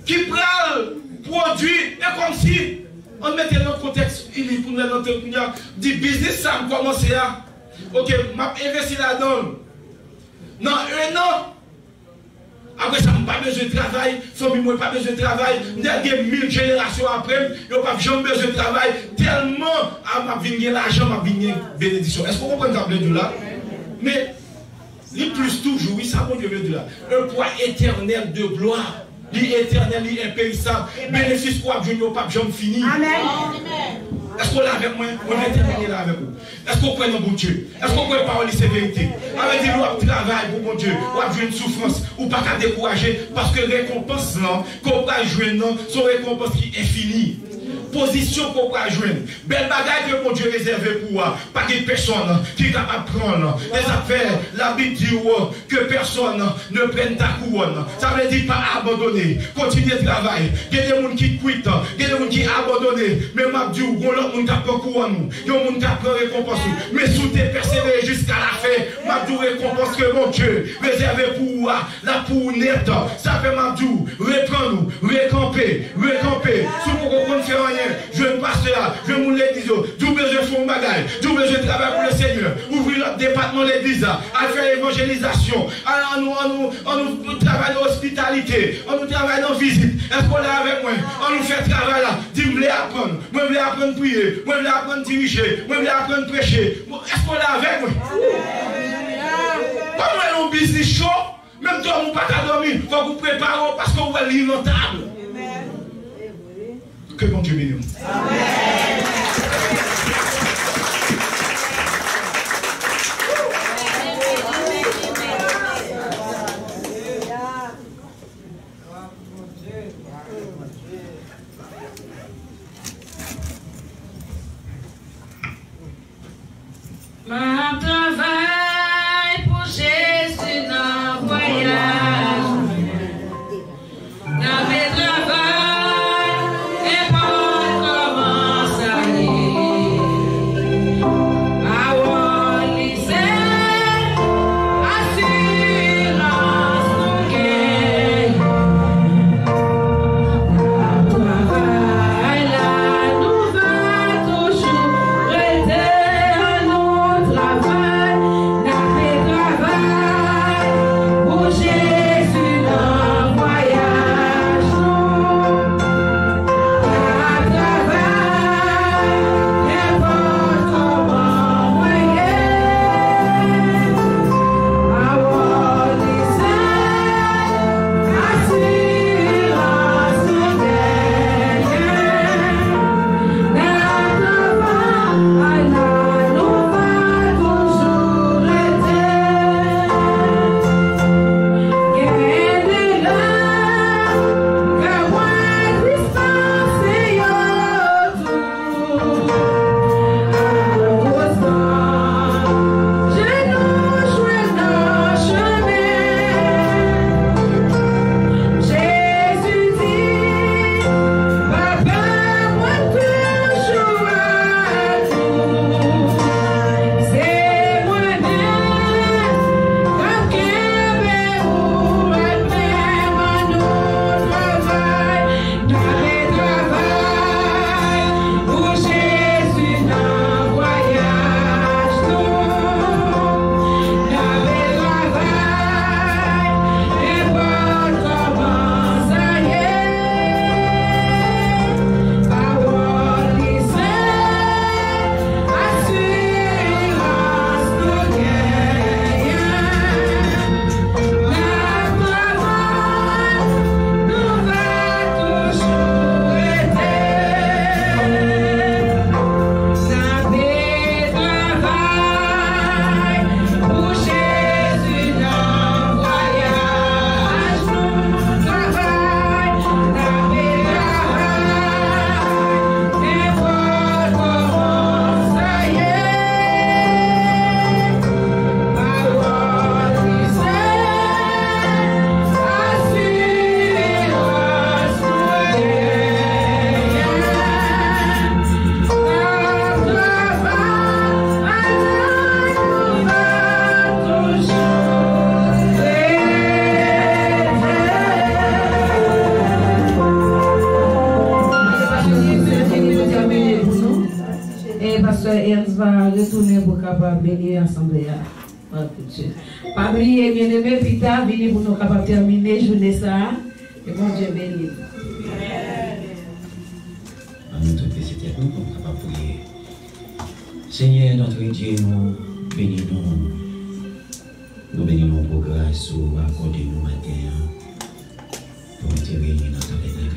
ki pral, prodwi, e kom si, an mette nan konteks ili pou nou nan ten kounyan, di bizis sa m komanse ya, ok, map investi la don, nan un an, apre sa m pa beze travay, fomi mwen pa beze travay, nan gen mil jenerasyon aprem, yo pa jom beze travay, telman a map vinye la ajan, map vinye benedisyon. Esko kompren table do la? Me, li plus toujou, sa moun yo ve do la, un poa eternel de gloa, gloire l'éternel, l'impérissable. Bénéfice quoi, je n'ai pas jamais fini. Amen. Est-ce qu'on est avec moi? On est terminé là avec vous. Est-ce qu'on dans bon Dieu? Est-ce qu'on croit parole c'est vérité Avec dit, nous travail pour mon Dieu, ou avoir une souffrance, ou pas qu'à décourager, parce que récompense là, qu'on va jouer non, son récompense qui est infinie. Position qu'on va joindre. Belle bagaille que mon Dieu réservé pour moi. Pas de personne qui est capable de prendre les affaires. La Bible dit que personne ne prenne ta couronne. Ça veut dire pas abandonner. Continuer de travailler. Il y a des gens qui quittent. Il y a des gens qui abandonnent. Mais m'a dit, il y a des gens qui prennent couronne. Il y a des gens qui prennent récompense. Mais sous tes persévérer jusqu'à la fin, m'a récompense que mon Dieu réservé pour moi. La pour net. Ça fait m'a dit, reprends-nous, récamper, récamper. Si vous ne rien, je ne passe là, je vous l'église, besoin de faire un bagage, d'où besoin de travailler pour le Seigneur. Ouvrir notre département l'église, à faire l'évangélisation, à nous, à nous, nous l'hospitalité, à nous travailler dans visite. Est-ce qu'on est avec moi? On nous fait travail là. Dis, je voulais apprendre, moi je voulais apprendre à prier, moi je voulais apprendre diriger, moi je voulais apprendre prêcher. Est-ce qu'on est avec moi? Pas moi, un business chaud. Même toi, vous pas qu'à dormir. Il faut que vous préparez parce vous allez lire notre table. Que bon Dieu